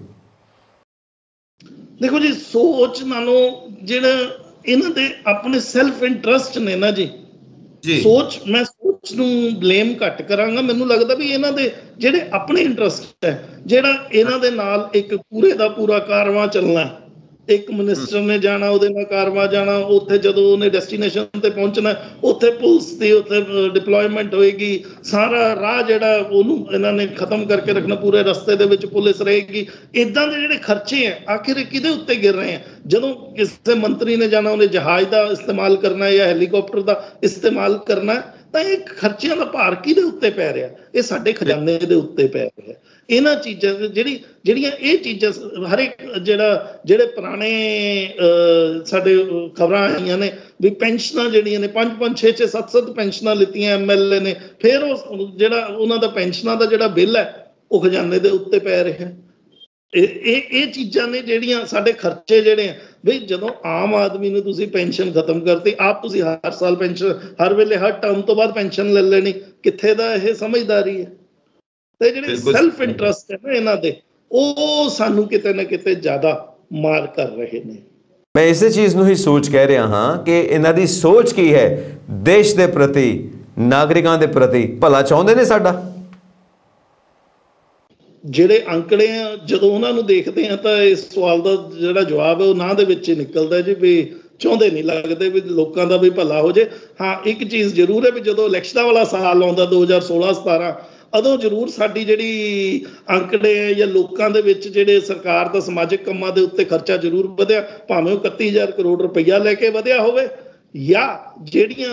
ਦੇਖੋ ਜੀ ਸੋਚ ਨਾਲੋਂ ਜਿਹੜਾ ਇਹਨਾਂ ਦੇ ਆਪਣੇ ਸੈਲਫ ਇੰਟਰਸਟ ਨੇ ਨਾ ਜੀ ਜੀ। ਸੋਚ ਮੈਂ ਸੋਚ ਨੂੰ ਬਲੇਮ ਘੱਟ ਕਰਾਂਗਾ। ਮੈਨੂੰ ਲੱਗਦਾ ਵੀ ਇਹਨਾਂ ਦੇ ਜਿਹੜੇ ਆਪਣੇ ਇੰਟਰਸਟ ਹੈ ਜਿਹੜਾ ਇਹਨਾਂ ਦੇ ਨਾਲ ਇੱਕ ਪੂਰੇ ਦਾ ਪੂਰਾ ਕਾਰਵਾ ਚੱਲਣਾ ਇੱਕ ਮਿਨਿਸਟਰ ਨੇ ਜਾਣਾ, ਉਹਦੇ ਨਾਲ ਕਾਰਵਾ ਜਾਣਾ, ਉੱਥੇ ਜਦੋਂ ਉਹਨੇ ਡੈਸਟੀਨੇਸ਼ਨ ਤੇ ਪਹੁੰਚਣਾ, ਉੱਥੇ ਪੁਲਿਸ ਦੀ ਉੱਥੇ ਡਿਪਲੋਇਮੈਂਟ ਹੋਏਗੀ, ਸਾਰਾ ਰਾਹ ਜਿਹੜਾ ਉਹਨੂੰ ਇਹਨਾਂ ਨੇ ਖਤਮ ਕਰਕੇ ਰੱਖਣਾ, ਪੂਰੇ ਰਸਤੇ ਦੇ ਵਿੱਚ ਪੁਲਿਸ ਰਹੇਗੀ। ਇਦਾਂ ਦੇ ਜਿਹੜੇ ਖਰਚੇ ਆ, ਆਖਿਰ ਕਿਹਦੇ ਉੱਤੇ ਗਿਰ ਰਹੇ ਆ? ਜਦੋਂ ਕਿਸੇ ਮੰਤਰੀ ਨੇ ਜਾਣਾ, ਉਹਨੇ ਜਹਾਜ਼ ਦਾ ਇਸਤੇਮਾਲ ਕਰਨਾ ਜਾਂ ਹੈਲੀਕਾਪਟਰ ਦਾ ਇਸਤੇਮਾਲ ਕਰਨਾ, ਤਾਂ ਇਹ ਖਰਚਿਆਂ ਦਾ ਭਾਰ ਕਿਹਦੇ ਉੱਤੇ ਪੈ ਰਿਹਾ? ਇਹ ਸਾਡੇ ਖਜ਼ਾਨੇ ਦੇ ਉੱਤੇ ਪੈ ਰਿਹਾ। ਇਹਨਾਂ ਚੀਜ਼ਾਂ ਜਿਹੜੀ ਜਿਹੜੀਆਂ ਇਹ ਚੀਜ਼ਾਂ ਹਰੇਕ ਜਿਹੜਾ ਜਿਹੜੇ ਪੁਰਾਣੇ ਸਾਡੇ ਖਬਰਾਂ ਆਈਆਂ ਨੇ ਵੀ ਪੈਨਸ਼ਨਾਂ ਜਿਹੜੀਆਂ ਨੇ 5 5 6 6 7 7 ਪੈਨਸ਼ਨਾਂ ਲਿੱਤੀਆਂ ਐਮਐਲਏ ਨੇ। ਫਿਰ ਉਹ ਜਿਹੜਾ ਉਹਨਾਂ ਦਾ ਪੈਨਸ਼ਨਾਂ ਦਾ ਜਿਹੜਾ ਬਿੱਲ ਹੈ, ਉਹ ਖਜ਼ਾਨੇ ਦੇ ਉੱਤੇ ਪੈ ਰਿਹਾ ਇਹ ਇਹ ਇਹ ਚੀਜ਼ਾਂ ਨੇ ਜਿਹੜੀਆਂ ਸਾਡੇ ਖਰਚੇ ਜਿਹੜੇ ਆ, ਵੀ ਜਦੋਂ ਆਮ ਆਦਮੀ ਨੂੰ ਤੁਸੀਂ ਪੈਨਸ਼ਨ ਖਤਮ ਕਰਤੀ, ਆਪ ਤੁਸੀਂ ਹਰ ਸਾਲ ਪੈਨਸ਼ਨ, ਹਰ ਵੇਲੇ ਹਰ ਟਰਮ ਤੋਂ ਬਾਅਦ ਪੈਨਸ਼ਨ ਲੈ ਲੈਣੀ, ਕਿੱਥੇ ਦਾ ਇਹ ਸਮਝਦਾਰੀ ਹੈ? ਤੇ ਜਿਹੜੇ ਸੈਲਫ ਇੰਟਰਸਟ ਹੈ ਨਾ ਇਹਨਾਂ ਦੇ ਉਹ ਸਾਨੂੰ ਕਿਤੇ ਨਾ ਕਿਤੇ ਜ਼ਿਆਦਾ ਮਾਰ ਕਰ ਰਹੇ ਨੇ। ਮੈਂ ਇਸੇ ਚੀਜ਼ ਨੂੰ ਹੀ ਸੋਚ ਕਹਿ ਰਿਹਾ ਹਾਂ ਕਿ ਇਹਨਾਂ ਦੀ ਸੋਚ ਕੀ ਹੈ? ਦੇਸ਼ ਦੇ ਪ੍ਰਤੀ ਨਾਗਰਿਕਾਂ ਦੇ ਪ੍ਰਤੀ ਭਲਾ ਚਾਹੁੰਦੇ ਨੇ ਸਾਡਾ? ਜਿਹੜੇ ਅੰਕੜੇ ਆ ਜਦੋਂ ਉਹਨਾਂ ਨੂੰ ਦੇਖਦੇ ਆ ਤਾਂ ਇਸ ਸਵਾਲ ਦਾ ਜਿਹੜਾ ਜਵਾਬ ਹੈ ਉਹ ਨਾਂ ਦੇ ਵਿੱਚ ਹੀ ਨਿਕਲਦਾ ਜੀ ਵੀ ਚਾਹੁੰਦੇ ਨਹੀਂ ਲੱਗਦੇ ਵੀ ਲੋਕਾਂ ਦਾ ਵੀ ਭਲਾ ਹੋ ਜੇ। ਹਾਂ ਇੱਕ ਚੀਜ਼ ਜ਼ਰੂਰ ਹੈ ਵੀ ਜਦੋਂ ਇਲੈਕਸ਼ਨਾਂ ਵਾਲਾ ਸਾਲ ਆਉਂਦਾ 2016 17 ਅਦੋਂ ਜ਼ਰੂਰ ਸਾਡੀ ਜਿਹੜੀ ਅੰਕੜੇ ਜਾਂ ਲੋਕਾਂ ਦੇ ਵਿੱਚ ਜਿਹੜੇ ਸਰਕਾਰ ਦਾ ਸਮਾਜਿਕ ਕੰਮਾਂ ਦੇ ਉੱਤੇ ਖਰਚਾ ਜ਼ਰੂਰ ਵਧਿਆ ਭਾਵੇਂ ਉਹ 31000 ਕਰੋੜ ਰੁਪਈਆ ਲੈ ਕੇ ਵਧਿਆ ਹੋਵੇ ਜਾਂ ਜਿਹੜੀਆਂ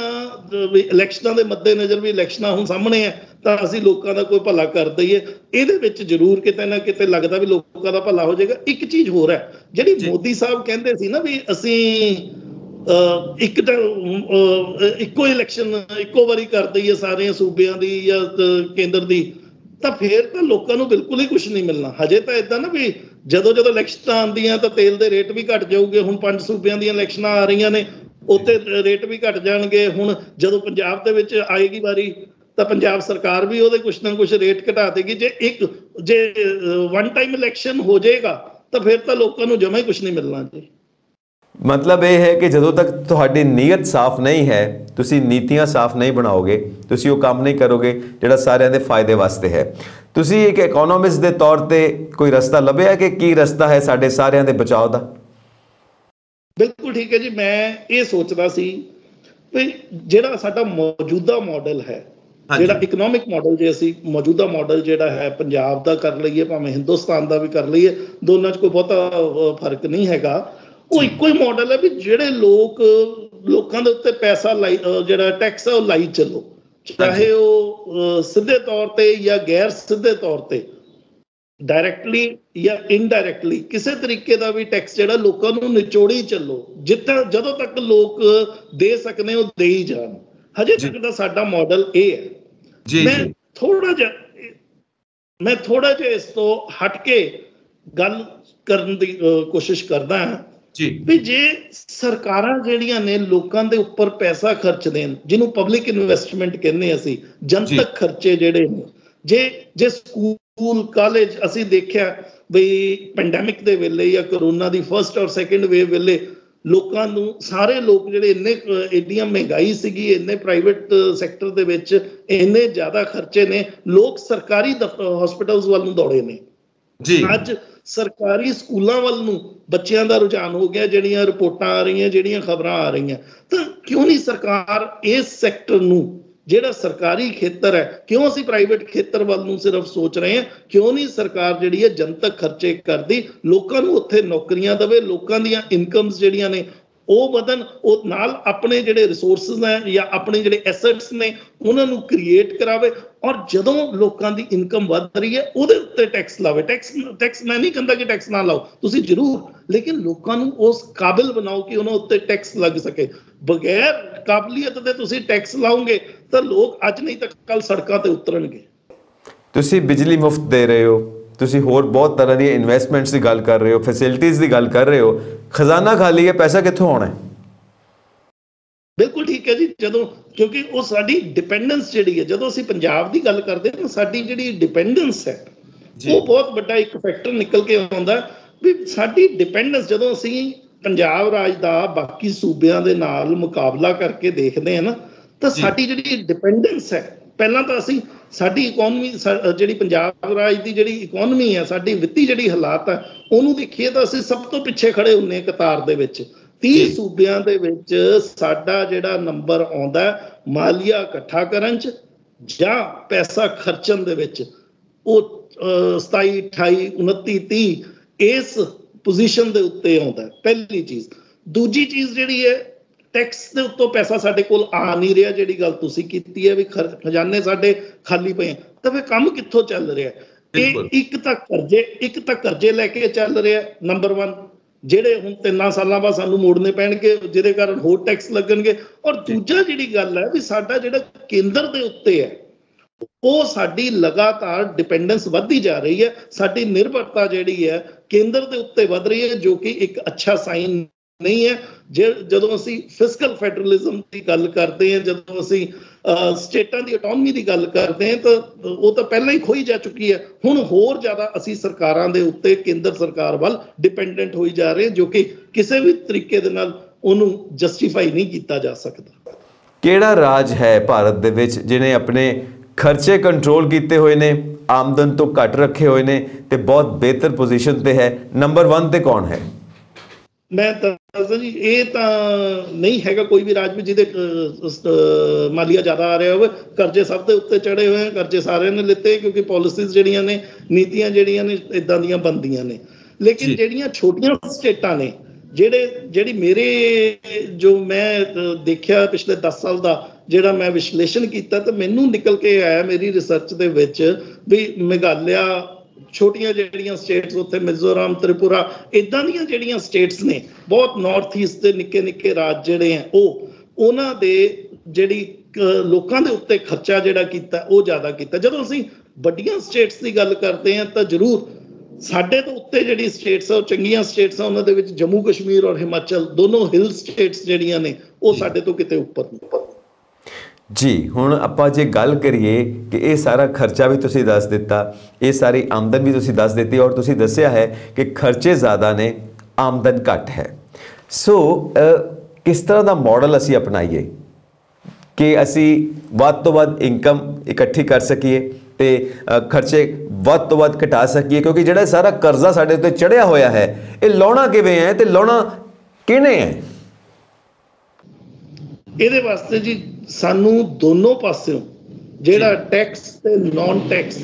ਇਲੈਕਸ਼ਨਾਂ ਦੇ ਮੱਦੇ ਨਜ਼ਰ ਵੀ ਇਲੈਕਸ਼ਨਾਂ ਹੁਣ ਸਾਹਮਣੇ ਆ ਤਾਂ ਅਸੀਂ ਲੋਕਾਂ ਦਾ ਕੋਈ ਭਲਾ ਕਰ ਦਈਏ। ਇਹਦੇ ਵਿੱਚ ਜ਼ਰੂਰ ਕਿਤੇ ਨਾ ਕਿਤੇ ਲੱਗਦਾ ਵੀ ਲੋਕਾਂ ਦਾ ਭਲਾ ਹੋ ਜਾਏਗਾ। ਇੱਕ ਚੀਜ਼ ਹੋਰ ਹੈ ਜਿਹੜੀ ਮੋਦੀ ਸਾਹਿਬ ਕਹਿੰਦੇ ਸੀ ਨਾ ਵੀ ਅਸੀਂ ਇੱਕ ਤਾਂ ਇੱਕੋ ਇਲੈਕਸ਼ਨ ਇੱਕੋ ਵਾਰੀ ਕਰ ਹੈ ਸਾਰੇ ਸੂਬਿਆਂ ਦੀ ਜਾਂ ਕੇਂਦਰ ਦੀ, ਤਾਂ ਫੇਰ ਤਾਂ ਲੋਕਾਂ ਨੂੰ ਬਿਲਕੁਲ ਹੀ ਕੁਝ ਨਹੀਂ ਮਿਲਣਾ। ਹਜੇ ਤਾਂ ਇਦਾਂ ਨਾ ਵੀ ਜਦੋਂ ਜਦੋਂ ਇਲੈਕਸ਼ਨਾਂ ਆਉਂਦੀਆਂ ਤਾਂ ਤੇਲ ਦੇ ਰੇਟ ਵੀ ਘਟ ਜਾਊਗੇ, ਹੁਣ ਪੰਜ ਸੂਬਿਆਂ ਦੀਆਂ ਇਲੈਕਸ਼ਨਾਂ ਆ ਰਹੀਆਂ ਨੇ ਉੱਤੇ ਰੇਟ ਵੀ ਘਟ ਜਾਣਗੇ। ਹੁਣ ਜਦੋਂ ਪੰਜਾਬ ਦੇ ਵਿੱਚ ਆਏਗੀ ਵਾਰੀ, ਤਾਂ ਪੰਜਾਬ ਸਰਕਾਰ ਵੀ ਉਹਦੇ ਕੁਛ ਨਾ ਕੁਛ ਰੇਟ ਘਟਾ ਦੇਗੀ। ਜੇ ਇੱਕ, ਜੇ ਵਨ ਟਾਈਮ ਇਲੈਕਸ਼ਨ ਹੋ ਜਾਏਗਾ, ਤਾਂ ਫਿਰ ਤਾਂ ਲੋਕਾਂ ਨੂੰ ਜਮਾ ਹੀ ਕੁਝ ਨਹੀਂ ਮਿਲਣਾ ਜੀ। ਮਤਲਬ ਇਹ ਹੈ ਕਿ ਜਦੋਂ ਤੱਕ ਤੁਹਾਡੀ ਨੀਅਤ ਸਾਫ਼ ਨਹੀਂ ਹੈ ਤੁਸੀਂ ਨੀਤੀਆਂ ਸਾਫ਼ ਨਹੀਂ ਬਣਾਓਗੇ ਤੁਸੀਂ ਉਹ ਕੰਮ ਨਹੀਂ ਕਰੋਗੇ ਜਿਹੜਾ ਸਾਰਿਆਂ ਦੇ ਫਾਇਦੇ ਵਾਸਤੇ ਹੈ। ਤੁਸੀਂ ਇੱਕ ਇਕਨੋਮਿਸਟ ਦੇ ਤੌਰ ਤੇ ਕੋਈ ਰਸਤਾ ਲੱਭਿਆ ਕਿ ਕੀ ਰਸਤਾ ਹੈ ਸਾਡੇ ਸਾਰਿਆਂ ਦੇ ਬਚਾਓ ਦਾ? ਬਿਲਕੁਲ ਠੀਕ ਹੈ ਜੀ ਮੈਂ ਇਹ ਸੋਚਦਾ ਸੀ ਕਿ ਜਿਹੜਾ ਸਾਡਾ ਮੌਜੂਦਾ ਮਾਡਲ ਹੈ ਜਿਹੜਾ ਇਕਨੋਮਿਕ ਮਾਡਲ ਜੇ ਅਸੀਂ ਮੌਜੂਦਾ ਮਾਡਲ ਜਿਹੜਾ ਹੈ ਪੰਜਾਬ ਦਾ ਕਰ ਲਈਏ ਭਾਵੇਂ ਹਿੰਦੁਸਤਾਨ ਦਾ ਵੀ ਕਰ ਲਈਏ ਦੋਨਾਂ 'ਚ ਕੋਈ ਬਹੁਤਾ ਫ਼ਰਕ ਨਹੀਂ ਹੈਗਾ। ਉਹ ਇੱਕੋ ਹੀ ਮਾਡਲ ਹੈ ਵੀ ਜਿਹੜੇ ਲੋਕ ਲੋਕਾਂ ਦੇ ਉੱਤੇ ਪੈਸਾ ਲਾਈ ਜਿਹੜਾ ਟੈਕਸ ਹੈ ਉਹ ਲਾਈ ਚੱਲੋ। ਚਾਹੇ ਉਹ ਸਿੱਧੇ ਤੌਰ ਤੇ ਜਾਂ ਗੈਰ ਸਿੱਧੇ ਤੌਰ ਤੇ ਡਾਇਰੈਕਟਲੀ ਜਾਂ ਇਨਡਾਇਰੈਕਟਲੀ ਕਿਸੇ ਤਰੀਕੇ ਦਾ ਵੀ ਟੈਕਸ ਜਿਹੜਾ ਲੋਕਾਂ ਨੂੰ ਨਿਚੋੜੀ ਚੱਲੋ ਜਿੱਥੇ ਜਦੋਂ ਤੱਕ ਲੋਕ ਦੇ ਸਕਨੇ ਉਹ ਦੇ ਹੀ ਜਾਣ। ਹਜੇ ਤੱਕ ਦਾ ਸਾਡਾ ਮਾਡਲ ਇਹ ਹੈ। ਜੀ ਮੈਂ ਥੋੜਾ ਜਿਹਾ ਮੈਂ ਥੋੜਾ ਜਿਹਾ ਇਸ ਤੋਂ ਹਟ ਕੇ ਗੱਲ ਕਰਨ ਦੀ ਕੋਸ਼ਿਸ਼ ਕਰਦਾ ਹਾਂ। ਜੀ। ਵੀ ਜੇ ਸਰਕਾਰਾਂ ਜਿਹੜੀਆਂ ਨੇ ਲੋਕਾਂ ਦੇ ਉੱਪਰ ਪੈਸਾ ਖਰਚ ਦੇਣ ਜਿਹਨੂੰ ਪਬਲਿਕ ਇਨਵੈਸਟਮੈਂਟ ਕਹਿੰਦੇ ਅਸੀਂ ਜਨਤਕ ਖਰਚੇ ਜਿਹੜੇ ਨੇ ਜੇ ਜੇ ਸਕੂਲ ਕਾਲਜ ਅਸੀਂ ਦੇਖਿਆ ਬਈ ਪੈਂਡੈਮਿਕ ਦੇ ਵੇਲੇ ਜਾਂ ਕਰੋਨਾ ਦੀ ਫਰਸਟ ਔਰ ਸੈਕੰਡ ਵੇਵ ਵੇਲੇ ਲੋਕਾਂ ਨੂੰ ਸਾਰੇ ਲੋਕ ਜਿਹੜੇ ਇੰਨੇ ਇੰਡੀਆਂ ਮਹਿੰਗਾਈ ਸੀਗੀ ਇੰਨੇ ਪ੍ਰਾਈਵੇਟ ਸੈਕਟਰ ਦੇ ਵਿੱਚ ਇੰਨੇ ਜ਼ਿਆਦਾ ਖਰਚੇ ਨੇ ਲੋਕ ਸਰਕਾਰੀ ਹਸਪੀਟਲਸ ਵੱਲ ਨੂੰ ਦੌੜੇ ਨੇ। ਜੀ। ਅੱਜ ਸਰਕਾਰੀ ਸਕੂਲਾਂ ਵੱਲ ਨੂੰ ਬੱਚਿਆਂ ਦਾ ਰੁਝਾਨ ਹੋ ਗਿਆ, ਜਿਹੜੀਆਂ ਰਿਪੋਰਟਾਂ ਆ ਰਹੀਆਂ, ਜਿਹੜੀਆਂ ਖਬਰਾਂ ਆ ਰਹੀਆਂ। ਤਾਂ ਕਿਉਂ ਨਹੀਂ ਸਰਕਾਰ ਇਸ ਸੈਕਟਰ ਨੂੰ, ਜਿਹੜਾ ਸਰਕਾਰੀ ਖੇਤਰ ਹੈ, ਕਿਉਂ ਅਸੀਂ ਪ੍ਰਾਈਵੇਟ ਖੇਤਰ ਵੱਲ ਨੂੰ ਸਿਰਫ ਸੋਚ ਰਹੇ ਹਾਂ? ਕਿਉਂ ਨਹੀਂ ਸਰਕਾਰ ਜਿਹੜੀ ਹੈ ਜਨਤਕ ਖਰਚੇ ਕਰਦੀ? ਲੋਕਾਂ ਨੂੰ ਉੱਥੇ ਨੌਕਰੀਆਂ ਦੇਵੇ, ਲੋਕਾਂ ਦੀਆਂ ਇਨਕਮਸ ਜਿਹੜੀਆਂ ਨੇ ਉਹ ਵਧਨ ਉਹ ਨਾਲ ਆਪਣੇ ਜਿਹੜੇ ਰਿਸੋਰਸਸ ਨੇ ਜਾਂ ਆਪਣੇ ਜਿਹੜੇ ਐਸੈਟਸ ਨੇ, ਉਹਨਾਂ ਨੂੰ ਕ੍ਰੀਏਟ ਕਰਾਵੇ ਔਰ ਜਦੋਂ ਲੋਕਾਂ ਦੀ ਇਨਕਮ ਵੱਧ ਰਹੀ ਹੈ, ਉਹਦੇ ਉੱਤੇ ਟੈਕਸ ਲਾਵੇ। ਟੈਕਸ ਟੈਕਸ ਮੈਂ ਨਹੀਂ ਕਹਿੰਦਾ ਕਿ ਟੈਕਸ ਨਾ ਲਾਓ, ਤੁਸੀਂ ਜ਼ਰੂਰ, ਲੇਕਿਨ ਲੋਕਾਂ ਨੂੰ ਉਸ ਕਾਬਿਲ ਬਣਾਓ ਕਿ ਉਹਨਾਂ ਉੱਤੇ ਟੈਕਸ ਲੱਗ ਸਕੇ। ਬਗੈਰ ਕਾਬਲੀਅਤ ਦੇ ਤੁਸੀਂ ਟੈਕਸ ਲਾਓਗੇ, ਤਾਂ ਲੋਕ ਅੱਜ ਨਹੀਂ ਤਾਂ ਕੱਲ ਸੜਕਾਂ ਤੇ ਉਤਰਨਗੇ। ਤੁਸੀਂ ਬਿਜਲੀ ਮੁਫਤ ਦੇ ਰਹੇ ਹੋ, ਤੁਸੀਂ ਹੋਰ ਬਹੁਤ ਤਰ੍ਹਾਂ ਦੀਆਂ ਇਨਵੈਸਟਮੈਂਟਸ ਦੀ ਗੱਲ ਕਰ ਰਹੇ ਹੋ ਫੈਸਿਲਿਟੀਆਂ ਦੀ ਗੱਲ ਕਰ ਰਹੇ ਹੋ ਖਜ਼ਾਨਾ ਖਾਲੀ ਹੈ ਪੈਸਾ ਕਿੱਥੋਂ ਆਉਣਾ ਹੈ? ਬਿਲਕੁਲ ਠੀਕ ਹੈ ਜੀ ਜਦੋਂ ਕਿਉਂਕਿ ਉਹ ਸਾਡੀ ਡਿਪੈਂਡੈਂਸ ਜਿਹੜੀ ਹੈ ਜਦੋਂ ਅਸੀਂ ਪੰਜਾਬ ਦੀ ਗੱਲ ਕਰਦੇ ਹਾਂ ਸਾਡੀ ਜਿਹੜੀ ਡਿਪੈਂਡੈਂਸ ਹੈ ਉਹ ਬਹੁਤ ਵੱਡਾ ਇੱਕ ਫੈਕਟਰ ਨਿਕਲ ਕੇ ਆਉਂਦਾ ਵੀ ਸਾਡੀ ਡਿਪੈਂਡੈਂਸ ਜਦੋਂ ਅਸੀਂ ਪੰਜਾਬ ਰਾਜ ਦਾ ਬਾਕੀ ਸੂਬਿਆਂ ਦੇ ਨਾਲ ਮੁਕਾਬਲਾ ਕਰਕੇ ਦੇਖਦੇ ਹਾਂ ਨਾ ਤਾਂ ਸਾਡੀ ਜਿਹੜੀ ਡਿਪੈਂਡੈਂਸ ਹੈ ਪਹਿਲਾਂ ਤਾਂ ਅਸੀਂ ਸਾਡੀ ਇਕਨੋਮੀ ਜਿਹੜੀ ਪੰਜਾਬ ਰਾਜ ਦੀ ਜਿਹੜੀ ਇਕਨੋਮੀ ਹੈ ਸਾਡੀ ਵਿੱਤੀ ਜਿਹੜੀ ਹਾਲਾਤ ਹੈ ਉਹਨੂੰ ਦੇਖੀਏ ਤਾਂ ਅਸੀਂ ਸਭ ਤੋਂ ਪਿੱਛੇ ਖੜੇ ਹੁੰਨੇ ਕਤਾਰ ਦੇ ਵਿੱਚ। 30 ਸੂਬਿਆਂ ਦੇ ਵਿੱਚ ਸਾਡਾ ਜਿਹੜਾ ਨੰਬਰ ਆਉਂਦਾ ਮਾਲੀਆ ਇਕੱਠਾ ਕਰਨ ਚ ਜਾਂ ਪੈਸਾ ਖਰਚਣ ਦੇ ਵਿੱਚ ਉਹ 27 28 29 30 ਇਸ ਪੋਜੀਸ਼ਨ ਦੇ ਉੱਤੇ ਆਉਂਦਾ ਪਹਿਲੀ ਚੀਜ਼। ਦੂਜੀ ਚੀਜ਼ ਜਿਹੜੀ ਹੈ ਟੈਕਸ ਦੇ ਉੱਤੋਂ ਪੈਸਾ ਸਾਡੇ ਕੋਲ ਆ ਨਹੀਂ ਰਿਹਾ ਜਿਹੜੀ ਗੱਲ ਤੁਸੀਂ ਕੀਤੀ ਹੈ ਵੀ ਖਜ਼ਾਨੇ ਸਾਡੇ ਖਾਲੀ ਪਏ ਤਾਂ ਫੇ ਕੰਮ ਕਿੱਥੋਂ ਚੱਲ ਰਿਹਾ? ਇਹ ਇੱਕ ਤਾਂ ਕਰਜ਼ੇ ਇੱਕ ਤਾਂ ਕਰਜ਼ੇ ਲੈ ਕੇ ਚੱਲ ਰਿਹਾ ਨੰਬਰ 1 ਜਿਹੜੇ ਹੁਣ ਤਿੰਨਾਂ ਸਾਲਾਂ ਬਾਅਦ ਸਾਨੂੰ ਮੋੜਨੇ ਪੈਣਗੇ ਜਿਹਦੇ ਕਾਰਨ ਹੋਰ ਟੈਕਸ ਲੱਗਣਗੇ। ਔਰ ਦੂਜਾ ਜਿਹੜੀ ਗੱਲ ਹੈ ਵੀ ਸਾਡਾ ਜਿਹੜਾ ਕੇਂਦਰ ਦੇ ਉੱਤੇ ਹੈ ਉਹ ਸਾਡੀ ਲਗਾਤਾਰ ਡਿਪੈਂਡੈਂਸ ਵੱਧਦੀ ਜਾ ਰਹੀ ਹੈ। ਸਾਡੀ ਨਿਰਭਰਤਾ ਜਿਹੜੀ ਹੈ ਕੇਂਦਰ ਦੇ ਉੱਤੇ ਵੱਧ ਰਹੀ ਹੈ ਜੋ ਕਿ ਇੱਕ ਅੱਛਾ ਸਾਈਨ ਨਹੀਂ ਹੈ। ਜਦੋਂ ਅਸੀਂ ਫਿਸਕਲ ਫੈਡਰਲਿਜ਼ਮ ਦੀ ਗੱਲ ਕਰਦੇ ਹਾਂ ਜਦੋਂ ਅਸੀਂ ਸਟੇਟਾਂ ਦੀ ਆਟੋਨਮੀ ਦੀ ਗੱਲ ਕਰਦੇ ਹਾਂ ਤਾਂ ਉਹ ਤਾਂ ਪਹਿਲਾਂ ਹੀ ਖੋਈ ਜਾ ਚੁੱਕੀ ਹੈ। ਹੁਣ ਹੋਰ ਜ਼ਿਆਦਾ ਅਸੀਂ ਸਰਕਾਰਾਂ ਦੇ ਉੱਤੇ ਕੇਂਦਰ ਸਰਕਾਰ ਵੱਲ ਡਿਪੈਂਡੈਂਟ ਹੋਈ ਜਾ ਰਹੇ ਜੋ ਕਿ ਕਿਸੇ ਵੀ ਤਰੀਕੇ ਦੇ ਨਾਲ ਉਹਨੂੰ ਜਸਟੀਫਾਈ ਨਹੀਂ ਕੀਤਾ ਜਾ ਸਕਦਾ। ਕਿਹੜਾ ਰਾਜ ਹੈ ਭਾਰਤ ਦੇ ਵਿੱਚ ਜਿਨੇ ਆਪਣੇ ਖਰਚੇ ਕੰਟਰੋਲ ਕੀਤੇ ਹੋਏ ਨੇ ਆਮਦਨ ਤੋਂ ਘੱਟ ਰੱਖੇ ਹੋਏ ਨੇ ਤੇ ਬਹੁਤ ਬਿਹਤਰ ਪੋਜੀਸ਼ਨ ਤੇ ਹੈ? ਨੰਬਰ 1 ਤੇ ਕੌਣ ਹੈ? ਮੈਂ ਦੱਸਦਾ ਜੀ ਇਹ ਤਾਂ ਨਹੀਂ ਹੈਗਾ ਕੋਈ ਵੀ ਰਾਜ ਵਿੱਚ ਜਿਹਦੇ ਮਾਲੀਆ ਜ਼ਿਆਦਾ ਆ ਰਿਹਾ ਹੋਵੇ ਕਰਜ਼ੇ ਸਭ ਦੇ ਉੱਤੇ ਚੜੇ ਹੋਏ ਕਰਜ਼ੇ ਸਾਰਿਆਂ ਨੇ ਲਿੱਤੇ ਕਿਉਂਕਿ ਪਾਲਿਸੀਜ਼ ਜਿਹੜੀਆਂ ਨੇ ਨੀਤੀਆਂ ਜਿਹੜੀਆਂ ਨੇ ਇਦਾਂ ਦੀਆਂ ਬੰਦੀਆਂ ਨੇ। ਲੇਕਿਨ ਜਿਹੜੀਆਂ ਛੋਟੀਆਂ ਸਟੇਟਾਂ ਨੇ ਜਿਹੜੇ ਜਿਹੜੀ ਮੇਰੇ ਜੋ ਮੈਂ ਦੇਖਿਆ ਪਿਛਲੇ 10 ਸਾਲ ਦਾ ਜਿਹੜਾ ਮੈਂ ਵਿਸ਼ਲੇਸ਼ਣ ਕੀਤਾ ਤਾਂ ਮੈਨੂੰ ਨਿਕਲ ਕੇ ਆਇਆ ਮੇਰੀ ਰਿਸਰਚ ਦੇ ਵਿੱਚ ਵੀ ਮੇਘਾਲਿਆ ਛੋਟੀਆਂ ਜਿਹੜੀਆਂ ਸਟੇਟਸ ਉੱਥੇ ਮਿਜ਼ੋਰਮ ਤ੍ਰਿਪੁਰਾ ਇਦਾਂ ਦੀਆਂ ਜਿਹੜੀਆਂ ਸਟੇਟਸ ਨੇ ਬਹੁਤ ਨਾਰਥ ਈਸਟ ਦੇ ਨਿੱਕੇ ਨਿੱਕੇ ਰਾਜ ਜਿਹੜੇ ਆ ਉਹ ਉਹਨਾਂ ਦੇ ਜਿਹੜੀ ਲੋਕਾਂ ਦੇ ਉੱਤੇ ਖਰਚਾ ਜਿਹੜਾ ਕੀਤਾ ਉਹ ਜ਼ਿਆਦਾ ਕੀਤਾ। ਜਦੋਂ ਅਸੀਂ ਵੱਡੀਆਂ ਸਟੇਟਸ ਦੀ ਗੱਲ ਕਰਦੇ ਆ ਤਾਂ ਜ਼ਰੂਰ ਸਾਡੇ ਤੋਂ ਉੱਤੇ ਜਿਹੜੀ ਸਟੇਟਸ ਆ ਉਹ ਚੰਗੀਆਂ ਸਟੇਟਸ ਆ ਉਹਨਾਂ ਦੇ ਵਿੱਚ ਜੰਮੂ ਕਸ਼ਮੀਰ ਔਰ ਹਿਮਾਚਲ ਦੋਨੋਂ ਹਿਲ ਸਟੇਟਸ ਜਿਹੜੀਆਂ ਨੇ ਉਹ ਸਾਡੇ ਤੋਂ ਕਿਤੇ ਉੱਪਰ ਨੇ ਜੀ, ਹੁਣ ਆਪਾਂ ਜੇ ਗੱਲ ਕਰੀਏ ਕਿ ਇਹ ਸਾਰਾ ਖਰਚਾ ਵੀ ਤੁਸੀਂ ਦੱਸ ਦਿੱਤਾ, ਇਹ ਸਾਰੀ ਆਮਦਨ ਵੀ ਤੁਸੀਂ ਦੱਸ ਦਿੱਤੀ ਔਰ ਤੁਸੀਂ ਦੱਸਿਆ ਹੈ ਕਿ ਖਰਚੇ ਜ਼ਿਆਦਾ ਨੇ, ਆਮਦਨ ਘੱਟ ਹੈ। ਸੋ ਕਿਸ ਤਰ੍ਹਾਂ ਦਾ ਮਾਡਲ ਅਸੀਂ ਅਪਣਾਈਏ? ਕਿ ਅਸੀਂ ਵੱਧ ਤੋਂ ਵੱਧ ਇਨਕਮ ਇਕੱਠੀ ਕਰ ਸਕੀਏ ਤੇ ਖਰਚੇ ਵੱਧ ਤੋਂ ਵੱਧ ਘਟਾ ਸਕੀਏ, ਕਿਉਂਕਿ ਜਿਹੜਾ ਸਾਰਾ ਕਰਜ਼ਾ ਸਾਡੇ ਉੱਤੇ ਚੜਿਆ ਹੋਇਆ ਹੈ, ਇਹ ਲਾਉਣਾ ਕਿਵੇਂ ਹੈ ਤੇ ਲਾਉਣਾ ਕਿਹਨੇ ਹੈ? ਇਹਦੇ ਵਾਸਤੇ ਜੀ ਸਾਨੂੰ ਦੋਨੋਂ ਪਾਸਿਓਂ ਜਿਹੜਾ ਟੈਕਸ ਤੇ ਨਾਨ ਟੈਕਸ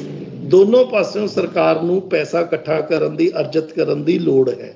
ਦੋਨੋਂ ਪਾਸਿਓਂ ਸਰਕਾਰ ਨੂੰ ਪੈਸਾ ਇਕੱਠਾ ਕਰਨ ਦੀ ਅਰਜਤ ਕਰਨ ਦੀ ਲੋੜ ਹੈ।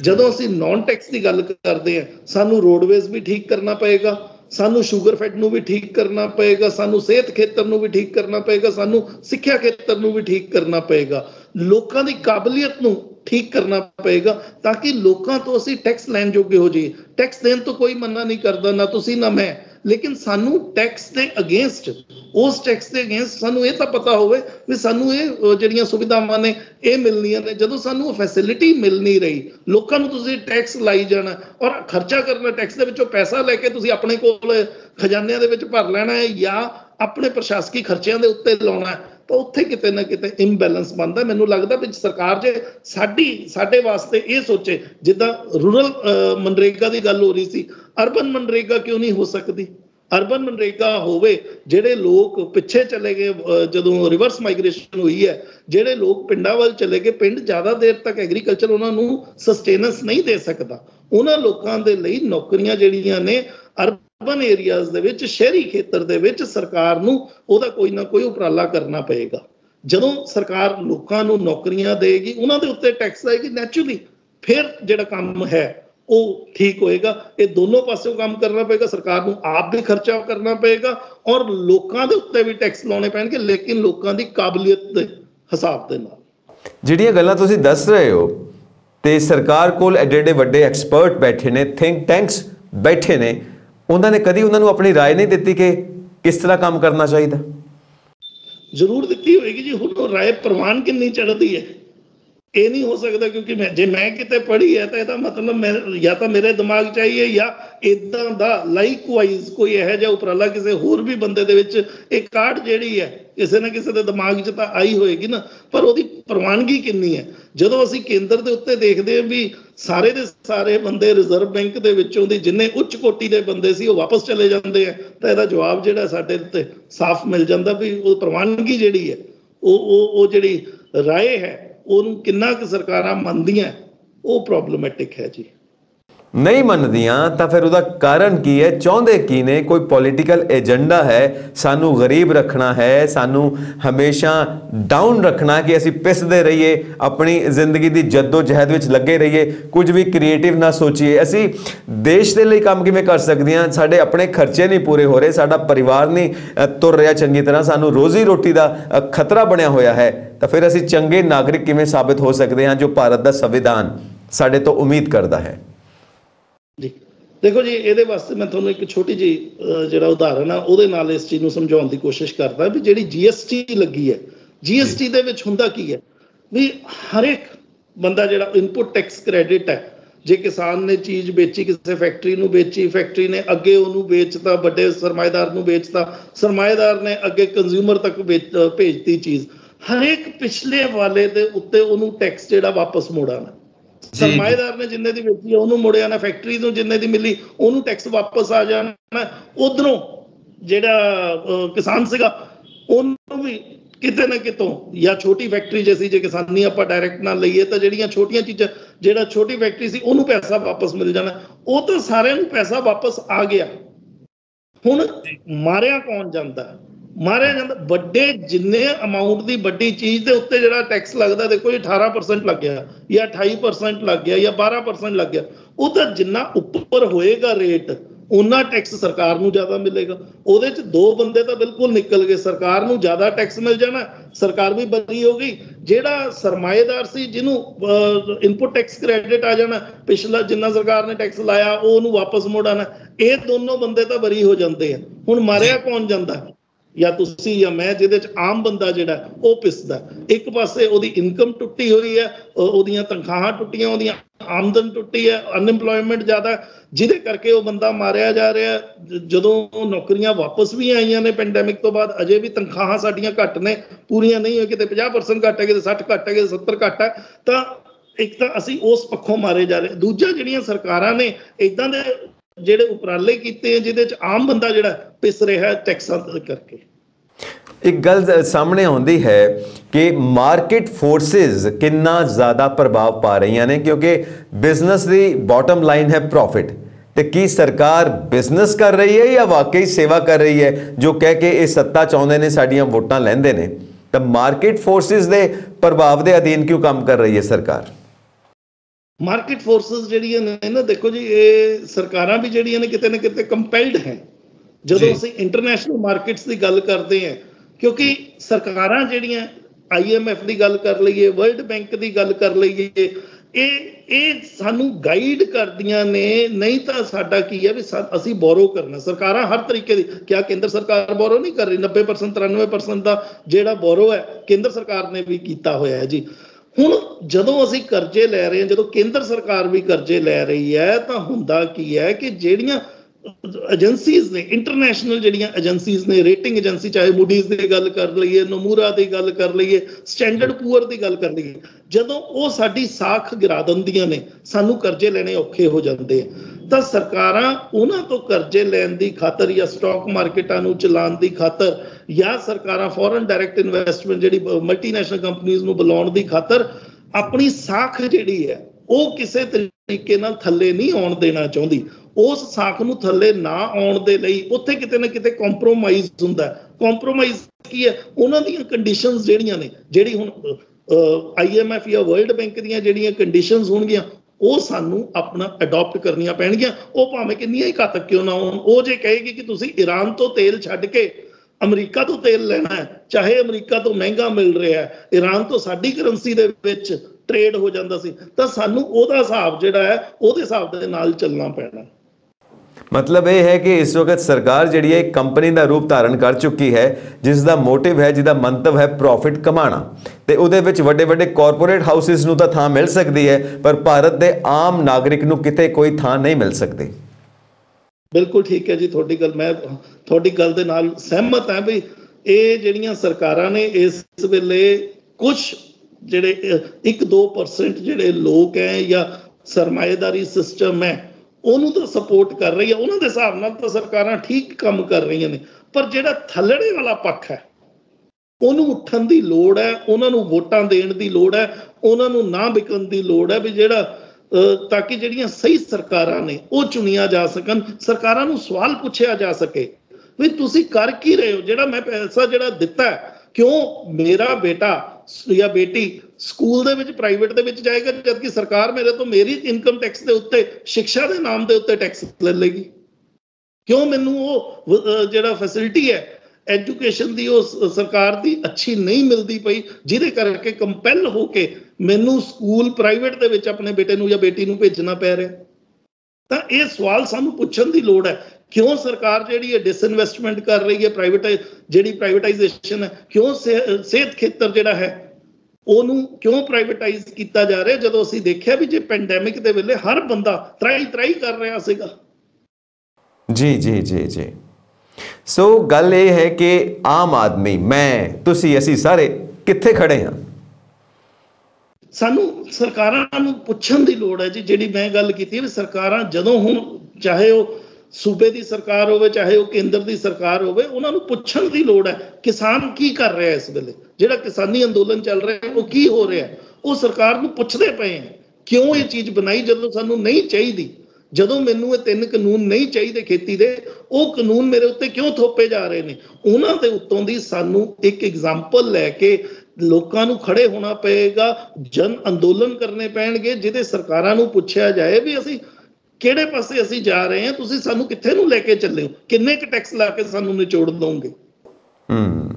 ਜਦੋਂ ਅਸੀਂ ਨਾਨ ਟੈਕਸ ਦੀ ਗੱਲ ਕਰਦੇ ਹਾਂ ਸਾਨੂੰ ਰੋਡਵੇਜ਼ ਵੀ ਠੀਕ ਕਰਨਾ ਪਏਗਾ ਸਾਨੂੰ ਸ਼ੂਗਰ ਫੈਟ ਨੂੰ ਵੀ ਠੀਕ ਕਰਨਾ ਪਏਗਾ ਸਾਨੂੰ ਸਿਹਤ ਖੇਤਰ ਨੂੰ ਵੀ ਠੀਕ ਕਰਨਾ ਪਏਗਾ ਸਾਨੂੰ ਸਿੱਖਿਆ ਖੇਤਰ ਨੂੰ ਵੀ ਠੀਕ ਕਰਨਾ ਪਏਗਾ। ਲੋਕਾਂ ਦੀ ਕਾਬਲੀਅਤ ਨੂੰ ਠੀਕ ਕਰਨਾ ਪਏਗਾ ਤਾਂ ਕਿ ਲੋਕਾਂ ਤੋਂ ਅਸੀਂ ਟੈਕਸ ਲੈਣ ਜੋਗੇ ਹੋ ਜਾਈਏ। ਟੈਕਸ ਦੇਣ ਤੋਂ ਕੋਈ ਮੰਨਾ ਨਹੀਂ ਕਰਦਾ ਨਾ ਤੁਸੀਂ ਨਾ ਮੈਂ। ਲੇਕਿਨ ਸਾਨੂੰ ਟੈਕਸ ਦੇ ਅਗੇਂਸਟ, ਉਸ ਟੈਕਸ ਦੇ ਅਗੇਂਸਟ ਸਾਨੂੰ ਇਹ ਤਾਂ ਪਤਾ ਹੋਵੇ ਵੀ ਸਾਨੂੰ ਇਹ ਜਿਹੜੀਆਂ ਸੁਵਿਧਾਵਾਂ ਨੇ, ਇਹ ਮਿਲਣੀਆਂ ਨੇ। ਜਦੋਂ ਸਾਨੂੰ ਉਹ ਫੈਸਿਲਿਟੀ ਮਿਲ ਨਹੀਂ ਰਹੀ, ਲੋਕਾਂ ਨੂੰ ਤੁਸੀਂ ਟੈਕਸ ਲਾਈ ਜਾਣਾ ਔਰ ਖਰਚਾ ਕਰਨਾ, ਟੈਕਸ ਦੇ ਵਿੱਚੋਂ ਪੈਸਾ ਲੈ ਕੇ ਤੁਸੀਂ ਆਪਣੇ ਕੋਲ ਖਜ਼ਾਨਿਆਂ ਦੇ ਵਿੱਚ ਭਰ ਲੈਣਾ ਹੈ ਜਾਂ ਆਪਣੇ ਪ੍ਰਸ਼ਾਸਕੀ ਖਰਚਿਆਂ ਦੇ ਉੱਤੇ ਲਾਉਣਾ ਤਾਂ ਉੱਥੇ ਕਿਤੇ ਨਾ ਕਿਤੇ ਇੰਬੈਲੈਂਸ ਬਣਦਾ ਮੈਨੂੰ ਲੱਗਦਾ ਵੀ ਸਰਕਾਰ ਜੇ ਸਾਡੀ, ਸਾਡੇ ਵਾਸਤੇ ਇਹ ਸੋਚੇ, ਜਿੱਦਾਂ ਰੂਰਲ ਮਨਰੇਗਾ ਦੀ ਗੱਲ ਹੋ ਰਹੀ ਸੀ ਅਰਬਨ ਮਨਰੇਗਾ ਕਿਉਂ ਨਹੀਂ ਹੋ ਸਕਦੀ? ਅਰਬਨ ਮਨਰੇਗਾ ਹੋਵੇ, ਜਿਹੜੇ ਲੋਕ ਪਿੱਛੇ ਚਲੇ ਗਏ ਜਦੋਂ ਰਿਵਰਸ ਮਾਈਗ੍ਰੇਸ਼ਨ ਹੋਈ ਹੈ, ਜਿਹੜੇ ਲੋਕ ਪਿੰਡਾਂ ਵੱਲ ਚਲੇ ਗਏ, ਪਿੰਡ ਜ਼ਿਆਦਾ ਦੇਰ ਤੱਕ ਐਗਰੀਕਲਚਰ ਉਹਨਾਂ ਨੂੰ ਸਸਟੇਨੈਂਸ ਨਹੀਂ ਦੇ ਸਕਦਾ। ਉਹਨਾਂ ਲੋਕਾਂ ਦੇ ਲਈ ਨੌਕਰੀਆਂ ਜਿਹੜੀਆਂ ਨੇ ਅਰਬਨ ਏਰੀਆਜ਼ ਦੇ ਵਿੱਚ, ਸ਼ਹਿਰੀ ਖੇਤਰ ਦੇ ਵਿੱਚ ਸਰਕਾਰ ਨੂੰ ਉਹਦਾ ਕੋਈ ਨਾ ਕੋਈ ਉਪਰਾਲਾ ਕਰਨਾ ਪਏਗਾ। ਜਦੋਂ ਸਰਕਾਰ ਲੋਕਾਂ ਨੂੰ ਨੌਕਰੀਆਂ ਦੇਗੀ, ਉਹਨਾਂ ਦੇ ਉੱਤੇ ਟੈਕਸ ਆਏਗੀ ਨੈਚੁਰਲੀ ਫਿਰ ਜਿਹੜਾ ਕੰਮ ਹੈ, ਉਹ ਠੀਕ ਹੋਏਗਾ। ਇਹ ਦੋਨੋਂ ਪਾਸਿਓਂ ਕੰਮ ਕਰਨਾ ਪਏਗਾ, ਸਰਕਾਰ ਨੂੰ ਆਪ ਵੀ ਖਰਚਾ ਕਰਨਾ ਪਏਗਾ ਔਰ ਲੋਕਾਂ ਦੇ ਉੱਤੇ ਵੀ ਟੈਕਸ ਲਾਉਣੇ ਪੈਣਗੇ, ਲੇਕਿਨ ਲੋਕਾਂ ਦੀ ਕਾਬਲੀਅਤ ਦੇ ਹਿਸਾਬ ਦੇ ਨਾਲ। ਜਿਹੜੀਆਂ ਗੱਲਾਂ ਤੁਸੀਂ ਦੱਸ ਰਹੇ ਹੋ, ਤੇ ਸਰਕਾਰ ਕੋਲ ਐਡੇ ਐਡੇ ਵੱਡੇ ਐਕਸਪਰਟ ਬੈਠੇ ਨੇ ਥਿੰਕ ਟੈਂਕਸ ਬੈਠੇ ਨੇ ਉਹਨਾਂ ਨੇ ਕਦੀ ਉਹਨਾਂ ਨੂੰ ਆਪਣੀ رائے ਨਹੀਂ ਦਿੱਤੀ ਕਿ ਕਿਸ ਤਰ੍ਹਾਂ ਕੰਮ ਕਰਨਾ ਚਾਹੀਦਾ ਜ਼ਰੂਰ ਦਿੱਤੀ ਹੋਏਗੀ ਜੀ ਹੁਣ ਉਹ رائے ਪ੍ਰਵਾਨ ਕਿੰਨੀ ਚੜਦੀ ਹੈ ਇਹ ਨਹੀਂ ਹੋ ਸਕਦਾ ਕਿਉਂਕਿ ਮੈਂ ਜੇ ਮੈਂ ਕਿਤੇ ਪੜ੍ਹੀ ਹੈ ਤਾਂ ਇਹਦਾ ਮਤਲਬ ਮੈਂ ਜਾਂ ਤਾਂ ਮੇਰੇ ਦਿਮਾਗ 'ਚ ਆਈ ਹੈ ਜਾਂ ਇਦਾਂ ਦਾ ਲਾਈਕਵਾਈਜ਼ ਕੋਈ ਇਹੋ ਜਿਹਾ ਉਪਰਾਲਾ ਕਿਸੇ ਹੋਰ ਵੀ ਬੰਦੇ ਦੇ ਵਿੱਚ ਇਹ ਕਾਰਡ ਜਿਹੜੀ ਹੈ ਕਿਸੇ ਨਾ ਕਿਸੇ ਦੇ ਦਿਮਾਗ 'ਚ ਤਾਂ ਆਈ ਹੋਏਗੀ ਨਾ ਪਰ ਉਹਦੀ ਪ੍ਰਵਾਨਗੀ ਕਿੰਨੀ ਹੈ ਜਦੋਂ ਅਸੀਂ ਕੇਂਦਰ ਦੇ ਉੱਤੇ ਦੇਖਦੇ ਹਾਂ ਵੀ ਸਾਰੇ ਦੇ ਸਾਰੇ ਬੰਦੇ ਰਿਜ਼ਰਵ ਬੈਂਕ ਦੇ ਵਿੱਚੋਂ ਦੀ ਜਿੰਨੇ ਉੱਚ ਕੋਟੀ ਦੇ ਬੰਦੇ ਸੀ, ਉਹ ਵਾਪਸ ਚਲੇ ਜਾਂਦੇ ਆ। ਤਾਂ ਇਹਦਾ ਜਵਾਬ ਜਿਹੜਾ ਸਾਡੇ ਉੱਤੇ ਸਾਫ਼ ਮਿਲ ਜਾਂਦਾ ਵੀ ਉਹ ਪ੍ਰਵਾਨਗੀ ਜਿਹੜੀ ਹੈ, ਉਹ ਉਹ ਉਹ ਜਿਹੜੀ ਰਾਏ ਹੈ, ਉਹਨੂੰ ਕਿੰਨਾ ਕੁ ਸਰਕਾਰਾਂ ਮੰਨਦੀਆਂ, ਉਹ ਪ੍ਰੋਬਲਮੈਟਿਕ ਹੈ ਜੀ। ਨਹੀਂ ਮੰਨਦੀਆਂ, ਤਾਂ ਫਿਰ ਉਹਦਾ ਕਾਰਨ ਕੀ ਹੈ? ਚਾਹੁੰਦੇ ਕੀ ਨੇ? ਕੋਈ ਪੋਲੀਟੀਕਲ ਏਜੰਡਾ ਹੈ? ਸਾਨੂੰ ਗਰੀਬ ਰੱਖਣਾ ਹੈ? ਸਾਨੂੰ ਹਮੇਸ਼ਾ ਡਾਊਨ ਰੱਖਣਾ ਕਿ ਅਸੀਂ ਪਿਸਦੇ ਰਹੀਏ, ਆਪਣੀ ਜ਼ਿੰਦਗੀ ਦੀ ਜੱਦੋ ਜਹਿਦ ਵਿੱਚ ਲੱਗੇ ਰਹੀਏ, ਕੁਝ ਵੀ ਕ੍ਰੀਏਟਿਵ ਨਾ ਸੋਚੀਏ। ਅਸੀਂ ਦੇਸ਼ ਦੇ ਲਈ ਕੰਮ ਕਿਵੇਂ ਕਰ ਸਕਦੇ ਹਾਂ ਸਾਡੇ ਆਪਣੇ ਖਰਚੇ ਨਹੀਂ ਪੂਰੇ ਹੋ ਰਹੇ, ਸਾਡਾ ਪਰਿਵਾਰ ਨਹੀਂ ਤੁਰ ਰਿਹਾ ਚੰਗੀ ਤਰ੍ਹਾਂ। ਸਾਨੂੰ ਰੋਜ਼ੀ ਰੋਟੀ ਦਾ ਖਤਰਾ ਬਣਿਆ ਹੋਇਆ ਹੈ। ਤਾਂ ਫਿਰ ਅਸੀਂ ਚੰਗੇ ਨਾਗਰਿਕ ਕਿਵੇਂ ਸਾਬਿਤ ਹੋ ਸਕਦੇ ਹਾਂ ਜੋ ਭਾਰਤ ਦਾ ਸੰਵਿਧਾਨ ਸਾਡੇ ਤੋਂ ਉਮੀਦ ਕਰਦਾ ਹੈ? ਜੀ। ਦੇਖੋ ਜੀ ਇਹਦੇ ਵਾਸਤੇ ਮੈਂ ਤੁਹਾਨੂੰ ਇੱਕ ਛੋਟੀ ਜੀ ਜਿਹੜਾ ਉਦਾਹਰਣ ਆ ਉਹਦੇ ਨਾਲ ਇਸ ਚੀਜ਼ ਨੂੰ ਸਮਝਾਉਣ ਦੀ ਕੋਸ਼ਿਸ਼ ਕਰਦਾ ਵੀ ਜਿਹੜੀ ਜੀਐਸਟੀ ਲੱਗੀ ਹੈ ਜੀਐਸਟੀ ਦੇ ਵਿੱਚ ਹੁੰਦਾ ਕੀ ਹੈ? ਵੀ ਹਰ ਇੱਕ ਬੰਦਾ ਜਿਹੜਾ ਇਨਪੁਟ ਟੈਕਸ ਕ੍ਰੈਡਿਟ ਹੈ ਜੇ ਕਿਸਾਨ ਨੇ ਚੀਜ਼ ਵੇਚੀ ਕਿਸੇ ਫੈਕਟਰੀ ਨੂੰ ਵੇਚੀ ਫੈਕਟਰੀ ਨੇ ਅੱਗੇ ਉਹਨੂੰ ਵੇਚਤਾ ਵੱਡੇ ਸਰਮਾਇਦਾਰ ਨੂੰ ਵੇਚਤਾ ਸਰਮਾਇਦਾਰ ਨੇ ਅੱਗੇ ਕੰਜ਼ਿਊਮਰ ਤੱਕ ਭੇਜਤੀ ਚੀਜ਼ ਹਰ ਇੱਕ ਪਿਛਲੇ ਵਾਲੇ ਦੇ ਉੱਤੇ ਉਹਨੂੰ ਟੈਕਸ ਜਿਹੜਾ ਵਾਪਸ ਮੋੜਾਣਾ ਸਰਮਾਇਦਾਰ ਨੇ ਜਿੰਨੇ ਦੀ ਵੇਚੀ ਉਹਨੂੰ ਮੁੜਿਆ ਨਾ ਫੈਕਟਰੀ ਤੋਂ ਜਿੰਨੇ ਦੀ ਮਿਲੀ ਉਹਨੂੰ ਟੈਕਸ ਵਾਪਸ ਆ ਜਾਣਾ ਉਧਰੋਂ ਜਿਹੜਾ ਕਿਸਾਨ ਸੀਗਾ ਉਹਨੂੰ ਵੀ ਕਿਤੇ ਨਾ ਕਿਤੋਂ ਜਾਂ ਛੋਟੀ ਫੈਕਟਰੀ ਜੇ ਸੀ ਜੇ ਕਿਸਾਨੀ ਆਪਾਂ ਡਾਇਰੈਕਟ ਨਾਲ ਲਈਏ ਤਾਂ ਜਿਹੜੀਆਂ ਛੋਟੀਆਂ ਚੀਜ਼ਾਂ ਜਿਹੜਾ ਛੋਟੀ ਫੈਕਟਰੀ ਸੀ ਉਹਨੂੰ ਪੈਸਾ ਵਾਪਸ ਮਿਲ ਜਾਣਾ। ਉਹ ਤਾਂ ਸਾਰਿਆਂ ਨੂੰ ਪੈਸਾ ਵਾਪਸ ਆ ਗਿਆ। ਹੁਣ ਮਾਰਿਆ ਕੌਣ ਜਾਂਦਾ? ਮਾਰਿਆ ਜਾਂਦਾ, ਵੱਡੇ ਜਿੰਨੇ ਅਮਾਉਂਟ ਦੀ ਵੱਡੀ ਚੀਜ਼ ਦੇ ਉੱਤੇ ਜਿਹੜਾ ਟੈਕਸ ਲੱਗਦਾ, ਦੇਖੋ ਜੀ 18% ਲੱਗ ਗਿਆ, ਜਾਂ 28% ਲੱਗ ਗਿਆ, ਜਾਂ 12% ਲੱਗ ਗਿਆ, ਉਹ ਤਾਂ ਜਿੰਨਾ ਉੱਪਰ ਹੋਏਗਾ ਰੇਟ ਉਹਨਾਂ ਟੈਕਸ ਸਰਕਾਰ ਨੂੰ ਜ਼ਿਆਦਾ ਮਿਲੇਗਾ। ਉਹਦੇ ਚ ਦੋ ਬੰਦੇ ਤਾਂ ਬਿਲਕੁਲ ਨਿਕਲ ਗਏ, ਸਰਕਾਰ ਨੂੰ ਜ਼ਿਆਦਾ ਟੈਕਸ ਮਿਲ ਜਾਣਾ, ਸਰਕਾਰ ਵੀ ਬਰੀ ਹੋ ਗਈ। ਜਿਹੜਾ ਸਰਮਾਏਦਾਰ ਸੀ, ਜਿਹਨੂੰ ਇਨਪੁਟ ਟੈਕਸ ਕ੍ਰੈਡਿਟ ਆ ਜਾਣਾ, ਪਿਛਲਾ ਜਿੰਨਾ ਸਰਕਾਰ ਨੇ ਟੈਕਸ ਲਾਇਆ, ਉਹ ਉਹਨੂੰ ਵਾਪਸ ਮੋੜਾਣਾ ਇਹ ਦੋਨੋਂ ਬੰਦੇ ਤਾਂ ਬਰੀ ਹੋ ਜਾਂਦੇ ਆ। ਹੁਣ ਮਾਰਿਆ ਕੌਣ ਜਾਂਦਾ? ਜਾਂ ਤੁਸੀਂ ਜਾਂ ਮੈਂ ਜਿਹਦੇ ਚ ਆਮ ਬੰਦਾ ਜਿਹੜਾ ਉਹ ਪਿਸਦਾ ਇੱਕ ਪਾਸੇ ਉਹਦੀ ਇਨਕਮ ਟੁੱਟੀ ਹੋਈ ਹੈ ਉਹਦੀਆਂ ਤਨਖਾਹਾਂ ਟੁੱਟੀਆਂ, ਉਹਦੀਆਂ ਆਮਦਨ ਟੁੱਟੀ ਹੈ ਅਨਐਮਪਲੋਇਮੈਂਟ ਜ਼ਿਆਦਾ ਜਿਹਦੇ ਕਰਕੇ ਉਹ ਬੰਦਾ ਮਾਰਿਆ ਜਾ ਰਿਹਾ ਜਦੋਂ ਨੌਕਰੀਆਂ ਵਾਪਸ ਵੀ ਆਈਆਂ ਨੇ ਪੈਂਡੈਮਿਕ ਤੋਂ ਬਾਅਦ, ਅਜੇ ਵੀ ਤਨਖਾਹਾਂ ਸਾਡੀਆਂ ਘੱਟ ਨੇ, ਪੂਰੀਆਂ ਨਹੀਂ ਹੋਈ ਕਿਤੇ 50% ਘੱਟ ਹੈ, ਕਿਤੇ 60 ਘੱਟ ਹੈ, ਕਿਤੇ 70 ਘੱਟ ਹੈ, ਤਾਂ ਇੱਕ ਤਾਂ ਅਸੀਂ ਉਸ ਪੱਖੋਂ ਮਾਰੇ ਜਾ ਰਹੇ ਦੂਜਾ ਜਿਹੜੀਆਂ ਸਰਕਾਰਾਂ ਨੇ ਇਦਾਂ ਦੇ ਜਿਹੜੇ ਉਪਰਾਲੇ ਕੀਤੇ ਜਿਹਦੇ ਚ ਆਮ ਬੰਦਾ ਜਿਹੜਾ ਪਿਸ ਰਿਹਾ ਟੈਕਸਾਂ ਕਰਕੇ। ਇੱਕ ਗੱਲ ਸਾਹਮਣੇ ਆਉਂਦੀ ਹੈ ਕਿ ਮਾਰਕੀਟ ਫੋਰਸਸ ਕਿੰਨਾ ਜ਼ਿਆਦਾ ਪ੍ਰਭਾਵ ਪਾ ਰਹੀਆਂ ਨੇ, ਕਿਉਂਕਿ ਬਿਜ਼ਨਸ ਦੀ ਬਾਟਮ ਲਾਈਨ ਹੈ ਪ੍ਰੋਫਿਟ ਤੇ ਕੀ ਸਰਕਾਰ ਬਿਜ਼ਨਸ ਕਰ ਰਹੀ ਹੈ ਜਾਂ ਵਾਕਈ ਸੇਵਾ ਕਰ ਰਹੀ ਹੈ, ਜੋ ਕਹਿ ਕੇ ਇਹ ਸੱਤਾ ਚਾਹੁੰਦੇ ਨੇ, ਸਾਡੀਆਂ ਵੋਟਾਂ ਲੈਂਦੇ ਨੇ? ਤਾਂ ਮਾਰਕੀਟ ਫੋਰਸਸ ਦੇ ਪ੍ਰਭਾਵ ਦੇ ਅਧੀਨ ਕਿਉਂ ਕੰਮ ਕਰ ਰਹੀ ਹੈ ਸਰਕਾਰ? ਮਾਰਕੀਟ ਫੋਰਸਸ ਜਿਹੜੀਆਂ ਨੇ ਨਾ ਦੇਖੋ ਜੀ ਇਹ ਸਰਕਾਰਾਂ ਵੀ ਜਿਹੜੀਆਂ ਨੇ ਕਿਤੇ ਨਾ ਕਿਤੇ ਕੰਪੈਲਡ ਹੈ। ਜਦੋਂ ਅਸੀਂ ਇੰਟਰਨੈਸ਼ਨਲ ਮਾਰਕੀਟਸ ਦੀ ਗੱਲ ਕਰਦੇ ਹਾਂ ਕਿਉਂਕਿ ਸਰਕਾਰਾਂ ਜਿਹੜੀਆਂ ਆਈਐਮਐਫ ਦੀ ਗੱਲ ਕਰ ਲਈਏ ਵਰਲਡ ਬੈਂਕ ਦੀ ਗੱਲ ਕਰ ਲਈਏ ਇਹ ਇਹ ਸਾਨੂੰ ਗਾਈਡ ਕਰਦੀਆਂ ਨੇ ਨਹੀਂ ਤਾਂ ਸਾਡਾ ਕੀ ਹੈ ਵੀ ਅਸੀਂ ਬੋਰੋ ਕਰਨਾ। ਸਰਕਾਰਾਂ ਹਰ ਤਰੀਕੇ ਦੀ ਕਿਆ ਕੇਂਦਰ ਸਰਕਾਰ ਬੋਰੋ ਨਹੀਂ ਕਰ ਰਹੀ? 90% 93% ਦਾ ਜਿਹੜਾ ਬੋਰੋ ਹੈ ਕੇਂਦਰ ਸਰਕਾਰ ਨੇ ਵੀ ਕੀਤਾ ਹੋਇਆ ਹੈ ਜੀ। ਹੁਣ ਜਦੋਂ ਅਸੀਂ ਕਰਜ਼ੇ ਲੈ ਰਹੇ ਹਾਂ, ਜਦੋਂ ਕੇਂਦਰ ਸਰਕਾਰ ਵੀ ਕਰਜ਼ੇ ਲੈ ਰਹੀ ਹੈ, ਤਾਂ ਹੁੰਦਾ ਕੀ ਹੈ ਕਿ ਜਿਹੜੀਆਂ ਏਜੰਸੀਜ਼ ਨੇ ਇੰਟਰਨੈਸ਼ਨਲ ਜਿਹੜੀਆਂ ਏਜੰਸੀਜ਼ ਨੇ ਰੇਟਿੰਗ ਏਜੰਸੀ ਚਾਹੇ ਮੂਡੀਜ਼ ਦੀ ਗੱਲ ਕਰ ਲਈਏ ਨਮੂਰਾ ਦੀ ਗੱਲ ਕਰ ਲਈਏ ਸਟੈਂਡਰਡ ਪੂਅਰ ਦੀ ਗੱਲ ਕਰ ਲਈਏ, ਜਦੋਂ ਉਹ ਸਾਡੀ ਸਾਖ ਗਿਰਾ ਦਿੰਦੀਆਂ ਨੇ, ਸਾਨੂੰ ਕਰਜ਼ੇ ਲੈਣੇ ਔਖੇ ਹੋ ਜਾਂਦੇ ਆ। ਤਾਂ ਸਰਕਾਰਾਂ ਉਹਨਾਂ ਤੋਂ ਕਰਜ਼ੇ ਲੈਣ ਦੀ ਖਾਤਰ ਜਾਂ ਸਟਾਕ ਮਾਰਕੀਟਾਂ ਨੂੰ ਚਲਾਉਣ ਦੀ ਖਾਤਰ ਜਾਂ ਸਰਕਾਰਾਂ ਫੋਰਨ ਡਾਇਰੈਕਟ ਇਨਵੈਸਟਮੈਂਟ ਜਿਹੜੀ ਮਲਟੀਨੈਸ਼ਨਲ ਕੰਪਨੀਆਂ ਨੂੰ ਬੁਲਾਉਣ ਦੀ ਖਾਤਰ ਆਪਣੀ ਸਾਖ ਜਿਹੜੀ ਹੈ, ਉਹ ਕਿਸੇ ਤਰੀਕੇ ਨਾਲ ਥੱਲੇ ਨਹੀਂ ਆਉਣ ਦੇਣਾ ਚਾਹੁੰਦੀ। ਉਸ ਸਾਖ ਨੂੰ ਥੱਲੇ ਨਾ ਆਉਣ ਦੇ ਲਈ ਉੱਥੇ ਕਿਤੇ ਨਾ ਕਿਤੇ ਕੰਪਰੋਮਾਈਜ਼ ਹੁੰਦਾ ਕੰਪਰੋਮਾਈਜ਼ ਕੀ ਹੈ? ਉਹਨਾਂ ਦੀਆਂ ਕੰਡੀਸ਼ਨਸ ਜਿਹੜੀਆਂ ਨੇ, ਜਿਹੜੀ ਹੁਣ ਆਈਐਮਐਫ ਜਾਂ ਵਰਲਡ ਬੈਂਕ ਦੀਆਂ ਜਿਹੜੀਆਂ ਕੰਡੀਸ਼ਨਸ ਹੋਣਗੀਆਂ, ਉਹ ਸਾਨੂੰ ਆਪਣਾ ਅਡਾਪਟ ਕਰਨੀਆਂ ਪੈਣਗੀਆਂ। ਉਹ ਭਾਵੇਂ ਕਿੰਨੀਆਂ ਹੀ ਘਾਤਕ ਕਿਉਂ ਨਾ ਹੋਣ, ਉਹ ਜੇ ਕਹੇਗੀ ਕਿ ਤੁਸੀਂ ਈਰਾਨ ਤੋਂ ਤੇਲ ਛੱਡ ਕੇ ਅਮਰੀਕਾ ਤੋਂ ਤੇਲ ਲੈਣਾ ਹੈ, ਚਾਹੇ ਅਮਰੀਕਾ ਤੋਂ ਮਹਿੰਗਾ ਮਿਲ ਰਿਹਾ ਹੈ ਈਰਾਨ ਤੋਂ ਸਾਡੀ ਕਰੰਸੀ ਦੇ ਵਿੱਚ ਟ੍ਰੇਡ ਹੋ ਜਾਂਦਾ ਸੀ, ਤਾਂ ਸਾਨੂੰ ਉਹਦਾ ਹਿਸਾਬ ਜਿਹੜਾ ਹੈ, ਉਹਦੇ ਹਿਸਾਬ ਦੇ ਨਾਲ ਚੱਲਣਾ ਪੈਣਾ। ਮਤਲਬ ਇਹ ਹੈ ਕਿ ਇਸ ਵਕਤ ਸਰਕਾਰ ਜਿਹੜੀ ਹੈ ਇੱਕ ਕੰਪਨੀ ਦਾ ਰੂਪ ਧਾਰਨ ਕਰ ਚੁੱਕੀ ਹੈ ਜਿਸ ਦਾ ਮੋਟਿਵ ਹੈ, ਜਿਹਦਾ ਮੰਤਵ ਹੈ ਪ੍ਰੋਫਿਟ ਕਮਾਣਾ। ਤੇ ਉਹਦੇ ਵਿੱਚ ਵੱਡੇ ਵੱਡੇ ਕਾਰਪੋਰੇਟ ਹਾਊਸਿਸ ਨੂੰ ਤਾਂ ਥਾਂ ਮਿਲ ਸਕਦੀ ਹੈ, ਪਰ ਭਾਰਤ ਦੇ ਆਮ ਨਾਗਰਿਕ ਨੂੰ ਕਿਤੇ ਕੋਈ ਥਾਂ ਨਹੀਂ ਮਿਲ ਸਕਦੀ। ਬਿਲਕੁਲ ਠੀਕ ਹੈ ਜੀ, ਤੁਹਾਡੀ ਗੱਲ ਮੈਂ, ਤੁਹਾਡੀ ਗੱਲ ਦੇ ਨਾਲ ਸਹਿਮਤ ਹਾਂ ਵੀ ਇਹ ਜਿਹੜੀਆਂ ਸਰਕਾਰਾਂ ਨੇ ਇਸ ਵੇਲੇ ਕੁਝ ਜਿਹੜੇ 1-2% ਜਿਹੜੇ ਲੋਕ ਹੈ ਜਾਂ ਸਰਮਾਏਦਾਰੀ ਸਿਸਟਮ ਹੈ ਉਹਨੂੰ ਤਾਂ ਸਪੋਰਟ ਕਰ ਰਹੀ ਹੈ ਉਹਨਾਂ ਦੇ ਹਿਸਾਬ ਨਾਲ ਤਾਂ ਸਰਕਾਰਾਂ ਠੀਕ ਕੰਮ ਕਰ ਰਹੀਆਂ ਨੇ, ਪਰ ਜਿਹੜਾ ਥੱਲੜੇ ਵਾਲਾ ਪੱਖ ਹੈ, ਉਹਨੂੰ ਉੱਠਣ ਦੀ ਲੋੜ ਹੈ, ਉਹਨਾਂ ਨੂੰ ਵੋਟਾਂ ਦੇਣ ਦੀ ਲੋੜ ਹੈ, ਉਹਨਾਂ ਨੂੰ ਨਾ ਵਿਕਣ ਦੀ ਲੋੜ ਹੈ ਵੀ ਜਿਹੜਾ ਤਾਂ ਕਿ ਜਿਹੜੀਆਂ ਸਹੀ ਸਰਕਾਰਾਂ ਨੇ, ਉਹ ਚੁਣੀਆਂ ਜਾ ਸਕਣ, ਸਰਕਾਰਾਂ ਨੂੰ ਸਵਾਲ ਪੁੱਛਿਆ ਜਾ ਸਕੇ, ਵੀ ਤੁਸੀਂ ਕਰ ਕੀ ਰਹੇ ਹੋ? ਜਿਹੜਾ ਮੈਂ ਪੈਸਾ ਜਿਹੜਾ ਦਿੱਤਾ ਕਿਉਂ ਮੇਰਾ ਬੇਟਾ ਜਾਂ ਬੇਟੀ, ਸਕੂਲ ਦੇ ਵਿੱਚ ਪ੍ਰਾਈਵੇਟ ਦੇ ਵਿੱਚ ਜਾਏਗਾ, ਜਦਕਿ ਸਰਕਾਰ ਮੇਰੇ ਤੋਂ ਮੇਰੀ ਇਨਕਮ ਟੈਕਸ ਦੇ ਉੱਤੇ ਸਿੱਖਿਆ ਦੇ ਨਾਮ ਦੇ ਉੱਤੇ ਟੈਕਸ ਲੈ ਲੇਗੀ ਕਿਉਂ ਮੈਨੂੰ ਉਹ ਜਿਹੜਾ ਫੈਸਿਲਿਟੀ ਹੈ ਐਜੂਕੇਸ਼ਨ ਦੀ, ਉਹ ਸਰਕਾਰ ਦੀ ਅੱਛੀ ਨਹੀਂ ਮਿਲਦੀ ਪਈ, ਜਿਹਦੇ ਕਰਕੇ ਕੰਪੈਲ ਹੋ ਕੇ ਮੈਨੂੰ ਸਕੂਲ ਪ੍ਰਾਈਵੇਟ ਦੇ ਵਿੱਚ ਆਪਣੇ ਬੇਟੇ ਨੂੰ ਜਾਂ ਬੇਟੀ ਨੂੰ ਭੇਜਣਾ ਪੈ ਰਿਹਾ। ਤਾਂ ਇਹ ਸਵਾਲ ਸਾਨੂੰ ਪੁੱਛਣ ਦੀ ਲੋੜ ਹੈ ਕਿਉਂ ਸਰਕਾਰ ਜਿਹੜੀ ਹੈ ਡਿਸਇਨਵੈਸਟਮੈਂਟ ਕਰ ਰਹੀ ਹੈ ਪ੍ਰਾਈਵੇਟ ਜਿਹੜੀ ਪ੍ਰਾਈਵੇਟਾਈਜੇਸ਼ਨ ਹੈ ਕਿਉਂ ਸਿਹਤ ਖੇਤਰ ਜਿਹੜਾ ਹੈ ਉਹਨੂੰ ਕਿਉਂ ਪ੍ਰਾਈਵੇਟਾਈਜ਼ ਕੀਤਾ ਜਾ ਰਿਹਾ? ਜਦੋਂ ਅਸੀਂ ਦੇਖਿਆ ਵੀ ਜੇ ਪੈਂਡੈਮਿਕ ਦੇ ਵੇਲੇ ਹਰ ਬੰਦਾ ਤਰਾਈ ਤਰਾਈ ਕਰ ਰਿਹਾ ਸੀਗਾ। ਜੀ ਜੀ ਜੀ ਜੀ। ਸੋ ਗੱਲ ਇਹ ਹੈ ਕਿ ਆਮ ਆਦਮੀ ਮੈਂ ਤੁਸੀਂ ਅਸੀਂ ਸਾਰੇ ਕਿੱਥੇ ਖੜੇ ਹਾਂ? ਸਾਨੂੰ ਸਰਕਾਰਾਂ ਨੂੰ ਪੁੱਛਣ ਦੀ ਲੋੜ ਹੈ ਜੀ ਜਿਹੜੀ ਮੈਂ ਗੱਲ ਕੀਤੀ ਹੈ ਵੀ ਸਰਕਾਰਾਂ ਜਦੋਂ ਹੁਣ ਚਾਹੇ ਉਹ ਸੂਬੇ ਦੀ ਸਰਕਾਰ ਹੋਵੇ, ਚਾਹੇ ਉਹ ਕੇਂਦਰ ਦੀ ਸਰਕਾਰ ਹੋਵੇ, ਉਹਨਾਂ ਨੂੰ ਪੁੱਛਣ ਦੀ ਲੋੜ ਹੈ, ਕਿਸਾਨ ਕੀ ਕਰ ਰਿਹਾ ਇਸ ਵੇਲੇ? ਜਿਹੜਾ ਕਿਸਾਨੀ ਅੰਦੋਲਨ ਚੱਲ ਰਿਹਾ ਉਹ ਕੀ ਹੋ ਰਿਹਾ ਉਹ ਸਰਕਾਰ ਨੂੰ ਪੁੱਛਦੇ ਪਏ ਆ ਕਿਉਂ ਇਹ ਚੀਜ਼ ਬਣਾਈ ਜਦੋਂ ਸਾਨੂੰ ਨਹੀਂ ਚਾਹੀਦੀ? ਜਦੋਂ ਮੈਨੂੰ ਇਹ ਤਿੰਨ ਕਾਨੂੰਨ ਨਹੀਂ ਚਾਹੀਦੇ ਖੇਤੀ ਦੇ, ਉਹ ਕਾਨੂੰਨ ਮੇਰੇ ਉੱਤੇ ਕਿਉਂ ਥੋਪੇ ਜਾ ਰਹੇ ਨੇ? ਉਹਨਾਂ ਦੇ ਉੱਤੋਂ ਦੀ ਸਾਨੂੰ ਇੱਕ ਐਗਜ਼ਾਮਪਲ ਲੈ ਕੇ ਲੋਕਾਂ ਨੂੰ ਖੜੇ ਹੋਣਾ ਪਏਗਾ, ਜਨ ਅੰਦੋਲਨ ਕਰਨੇ ਪੈਣਗੇ, ਜਿਹਦੇ ਸਰਕਾਰਾਂ ਨੂੰ ਪੁੱਛਿਆ ਜਾਏ ਵੀ ਅਸੀਂ ਕਿਹੜੇ ਪਾਸੇ ਅਸੀਂ ਜਾ ਰਹੇ ਹਾਂ, ਤੁਸੀਂ ਸਾਨੂੰ ਕਿੱਥੇ ਨੂੰ ਲੈ ਕੇ ਚੱਲੇ ਹੋ? ਕਿੰਨੇ ਕ ਟੈਕਸ ਲਾ ਕੇ ਸਾਨੂੰ ਨਿਚੋੜ ਦੋਗੇ? ਹੂੰ।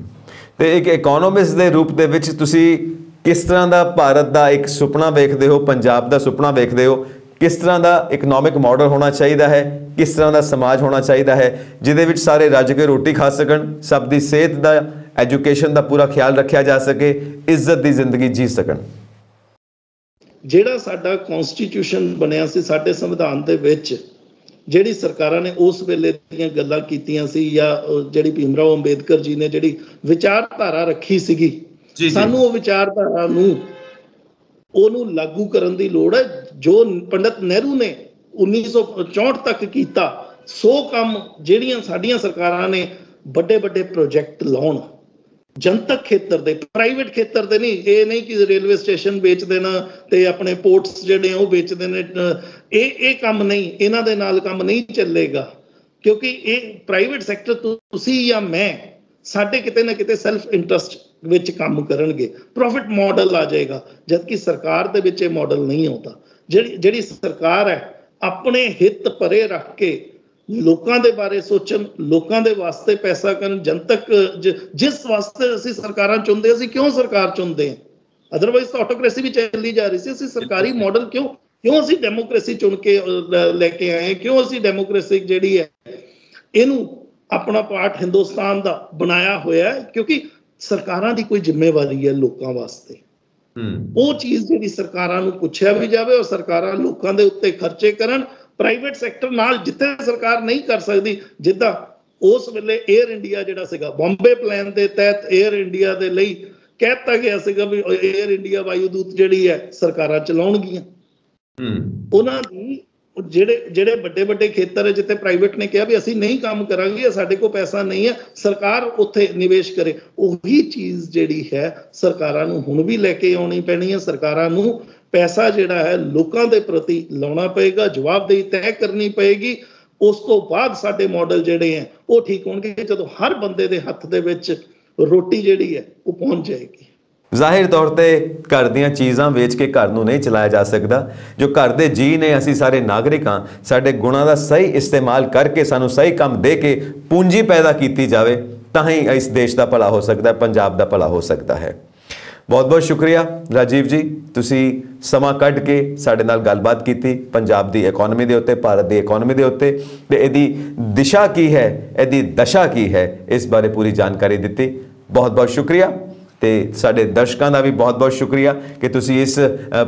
ਤੇ ਇੱਕ ਇਕਨੋਮਿਸਟ ਦੇ ਰੂਪ ਦੇ ਵਿੱਚ ਤੁਸੀਂ ਕਿਸ ਤਰ੍ਹਾਂ ਦਾ ਭਾਰਤ ਦਾ ਇੱਕ ਸੁਪਨਾ ਵੇਖਦੇ ਹੋ, ਪੰਜਾਬ ਦਾ ਸੁਪਨਾ ਵੇਖਦੇ ਹੋ? ਕਿਸ ਤਰ੍ਹਾਂ ਦਾ ਇਕਨੋਮਿਕ ਮਾਡਲ ਹੋਣਾ ਚਾਹੀਦਾ ਹੈ? ਕਿਸ ਤਰ੍ਹਾਂ ਦਾ ਸਮਾਜ ਹੋਣਾ ਚਾਹੀਦਾ ਹੈ? ਜਿਹਦੇ ਵਿੱਚ ਸਾਰੇ ਰੱਜ ਕੇ ਰੋਟੀ ਖਾ ਸਕਣ, ਸਭ ਦੀ ਸਿਹਤ ਦਾ ਐਜੂਕੇਸ਼ਨ ਦਾ ਪੂਰਾ ਖਿਆਲ ਰੱਖਿਆ ਜਾ ਸਕੇ, ਇੱਜ਼ਤ ਦੀ ਜ਼ਿੰਦਗੀ ਜੀ ਸਕਣ। ਜਿਹੜਾ ਸਾਡਾ ਕਨਸਟੀਟਿਊਸ਼ਨ ਬਣਿਆ ਸੀ ਸਾਡੇ ਸੰਵਿਧਾਨ ਦੇ ਵਿੱਚ ਜਿਹੜੀ ਸਰਕਾਰਾਂ ਨੇ ਉਸ ਵੇਲੇ ਦੀਆਂ ਗੱਲਾਂ ਕੀਤੀਆਂ ਸੀ ਜਾਂ ਜਿਹੜੀ ਭੀਮਰਾਓ ਅੰਬੇਦਕਰ ਜੀ ਨੇ ਜਿਹੜੀ ਵਿਚਾਰਧਾਰਾ ਰੱਖੀ ਸੀਗੀ ਸਾਨੂੰ ਉਹ ਵਿਚਾਰਧਾਰਾ ਨੂੰ ਉਹਨੂੰ ਲਾਗੂ ਕਰਨ ਦੀ ਲੋੜ ਹੈ ਜੋ ਪੰਡਤ ਨਹਿਰੂ ਨੇ 1964 ਤੱਕ ਕੀਤਾ ਸੋ ਕੰਮ ਜਿਹੜੀਆਂ ਸਾਡੀਆਂ ਸਰਕਾਰਾਂ ਨੇ ਵੱਡੇ ਵੱਡੇ ਪ੍ਰੋਜੈਕਟ ਲਾਉਣ। ਜਨਤਕ ਖੇਤਰ ਦੇ ਪ੍ਰਾਈਵੇਟ ਖੇਤਰ ਦੇ ਨਹੀਂ, ਇਹ ਨਹੀਂ ਕਿ ਰੇਲਵੇ ਸਟੇਸ਼ਨ ਵੇਚ ਦੇਣਾ ਤੇ ਆਪਣੇ ਪੋਰਟਸ ਜਿਹੜੇ ਉਹ ਵੇਚਦੇ ਨੇ ਇਹ ਇਹ ਕੰਮ ਨਹੀਂ, ਇਹਨਾਂ ਦੇ ਨਾਲ ਕੰਮ ਨਹੀਂ ਚੱਲੇਗਾ। ਕਿਉਂਕਿ ਇਹ ਪ੍ਰਾਈਵੇਟ ਸੈਕਟਰ ਤੁਸੀਂ ਜਾਂ ਮੈਂ, ਸਾਡੇ ਕਿਤੇ ਨਾ ਕਿਤੇ ਸੈਲਫ ਇੰਟਰਸਟ ਵਿੱਚ ਕੰਮ ਕਰਨਗੇ। ਪ੍ਰੋਫਿਟ ਮਾਡਲ ਆ ਜਾਏਗਾ, ਜਦਕਿ ਸਰਕਾਰ ਦੇ ਵਿੱਚ ਇਹ ਮਾਡਲ ਨਹੀਂ ਆਉਂਦਾ। ਜਿਹੜੀ ਜਿਹੜੀ ਸਰਕਾਰ ਹੈ, ਆਪਣੇ ਹਿੱਤ ਪਰੇ ਰੱਖ ਕੇ ਲੋਕਾਂ ਦੇ ਬਾਰੇ ਸੋਚਣ ਲੋਕਾਂ ਦੇ ਵਾਸਤੇ ਪੈਸਾ ਕਰਨ ਜਨਤਕ ਜਿਸ ਵਾਸਤੇ ਅਸੀਂ ਸਰਕਾਰਾਂ ਚੁਣਦੇ ਅਸੀਂ ਕਿਉਂ ਸਰਕਾਰ ਚੁਣਦੇ ਹਾਂ? ਅਦਰਵਾਈਜ਼ ਤਾਂ ਆਟੋਕ੍ਰੇਸੀ ਵੀ ਚੱਲੀ ਜਾ ਰਹੀ ਸੀ ਅਸੀਂ ਸਰਕਾਰੀ ਮਾਡਲ ਕਿਉਂ ਕਿਉਂ ਅਸੀਂ ਡੈਮੋਕ੍ਰੇਸੀ ਚੁਣ ਕੇ ਲੈ ਕੇ ਆਏ ਕਿਉਂ ਅਸੀਂ ਡੈਮੋਕ੍ਰੇਸੀ ਜਿਹੜੀ ਹੈ ਇਹਨੂੰ ਆਪਣਾ ਪਾਰਟ ਹਿੰਦੁਸਤਾਨ ਦਾ ਬਣਾਇਆ ਹੋਇਆ ਹੈ? ਕਿਉਂਕਿ ਸਰਕਾਰਾਂ ਦੀ ਕੋਈ ਜ਼ਿੰਮੇਵਾਰੀ ਹੈ ਲੋਕਾਂ ਵਾਸਤੇ। ਉਹ ਚੀਜ਼ ਜਿਹੜੀ ਸਰਕਾਰਾਂ ਨੂੰ ਪੁੱਛਿਆ ਵੀ ਜਾਵੇ ਔਰ ਸਰਕਾਰਾਂ ਲੋਕਾਂ ਦੇ ਉੱਤੇ ਖਰਚੇ ਕਰਨ ਪ੍ਰਾਈਵੇਟ ਸੈਕਟਰ ਨਾਲ ਜਿੱਥੇ ਸਰਕਾਰ ਨਹੀਂ ਕਰ ਸਕਦੀ ਜਿੱਦਾਂ ਉਸ ਵੇਲੇ 에ਅਰ ਇੰਡੀਆ ਜਿਹੜਾ ਸੀਗਾ ਬੰਬੇ ਪਲਾਨ ਦੇ ਤਹਿਤ 에ਅਰ ਇੰਡੀਆ ਦੇ ਲਈ ਕਹਿਤਾ ਗਿਆ ਸੀਗਾ ਵੀ 에ਅਰ ਇੰਡੀਆ ਵਾਯੂਦੂਤ ਜਿਹੜੀ ਹੈ ਸਰਕਾਰਾਂ ਚਲਾਉਣਗੀਆਂ। ਹੂੰ। ਉਹਨਾਂ ਦੀ ਜਿਹੜੇ ਜਿਹੜੇ ਵੱਡੇ ਵੱਡੇ ਖੇਤਰ ਜਿੱਥੇ ਪ੍ਰਾਈਵੇਟ ਨੇ ਕਿਹਾ ਵੀ ਅਸੀਂ ਨਹੀਂ ਕੰਮ ਕਰਾਂਗੇ ਸਾਡੇ ਕੋਲ ਪੈਸਾ ਨਹੀਂ ਹੈ ਸਰਕਾਰ ਉੱਥੇ ਨਿਵੇਸ਼ ਕਰੇ। ਉਹੀ ਚੀਜ਼ ਜਿਹੜੀ ਹੈ ਸਰਕਾਰਾਂ ਨੂੰ ਹੁਣ ਵੀ ਲੈ ਕੇ ਆਉਣੀ ਪੈਣੀ ਹੈ ਸਰਕਾਰਾਂ ਨੂੰ ਪੈਸਾ ਜਿਹੜਾ ਹੈ ਲੋਕਾਂ ਦੇ ਪ੍ਰਤੀ ਲਾਉਣਾ ਪਏਗਾ, ਜਵਾਬਦੇਹੀ ਤੈਅ ਕਰਨੀ ਪਏਗੀ। ਉਸ ਤੋਂ ਬਾਅਦ ਸਾਡੇ ਮਾਡਲ ਜਿਹੜੇ ਹੈ, ਉਹ ਠੀਕ ਹੋਣਗੇ ਜਦੋਂ ਹਰ ਬੰਦੇ ਦੇ ਹੱਥ ਦੇ ਵਿੱਚ ਰੋਟੀ ਜਿਹੜੀ ਹੈ, ਉਹ ਪਹੁੰਚ ਜਾਏਗੀ। ਜ਼ਾਹਿਰ ਤੌਰ ਤੇ ਘਰ ਦੀਆਂ ਚੀਜ਼ਾਂ ਵੇਚ ਕੇ ਘਰ ਨੂੰ ਨਹੀਂ ਚਲਾਇਆ ਜਾ ਸਕਦਾ। ਜੋ ਘਰ ਦੇ ਜੀ ਨੇ, ਅਸੀਂ ਸਾਰੇ ਨਾਗਰਿਕ ਹਾਂ, ਸਾਡੇ ਗੁਣਾਂ ਦਾ ਸਹੀ ਇਸਤੇਮਾਲ ਕਰਕੇ ਸਾਨੂੰ ਸਹੀ ਕੰਮ ਦੇ ਕੇ ਪੂੰਜੀ ਪੈਦਾ ਕੀਤੀ ਜਾਵੇ, ਤਾਂ ਹੀ ਇਸ ਦੇਸ਼ ਦਾ ਭਲਾ ਹੋ ਸਕਦਾ ਹੈ ਪੰਜਾਬ ਦਾ ਭਲਾ ਹੋ ਸਕਦਾ ਹੈ। ਬਹੁਤ ਬਹੁਤ ਸ਼ੁਕਰੀਆ ਰਾਜੀਵ ਜੀ, ਤੁਸੀਂ ਸਮਾਂ ਕੱਢ ਕੇ ਸਾਡੇ ਨਾਲ ਗੱਲਬਾਤ ਕੀਤੀ ਪੰਜਾਬ ਦੀ ਇਕਨੋਮੀ ਦੇ ਉੱਤੇ, ਭਾਰਤ ਦੀ ਇਕਨੋਮੀ ਦੇ ਉੱਤੇ ਤੇ ਇਹਦੀ ਦਿਸ਼ਾ ਕੀ ਹੈ, ਇਹਦੀ ਦਸ਼ਾ ਕੀ ਹੈ, ਇਸ ਬਾਰੇ ਪੂਰੀ ਜਾਣਕਾਰੀ ਦਿੱਤੀ। ਬਹੁਤ ਬਹੁਤ ਸ਼ੁਕਰੀਆ ਤੇ ਸਾਡੇ ਦਰਸ਼ਕਾਂ ਦਾ ਵੀ ਬਹੁਤ-ਬਹੁਤ ਸ਼ੁਕਰੀਆ ਕਿ ਤੁਸੀਂ ਇਸ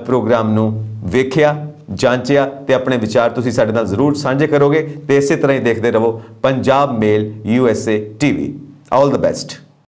ਪ੍ਰੋਗਰਾਮ ਨੂੰ ਵੇਖਿਆ, ਜਾਂਚਿਆ ਤੇ ਆਪਣੇ ਵਿਚਾਰ ਤੁਸੀਂ ਸਾਡੇ ਨਾਲ ਜ਼ਰੂਰ ਸਾਂਝੇ ਕਰੋਗੇ ਤੇ ਇਸੇ ਤਰ੍ਹਾਂ ਹੀ ਦੇਖਦੇ ਰਹੋ Punjab mail USA TV. All ਦਾ ਬੈਸਟ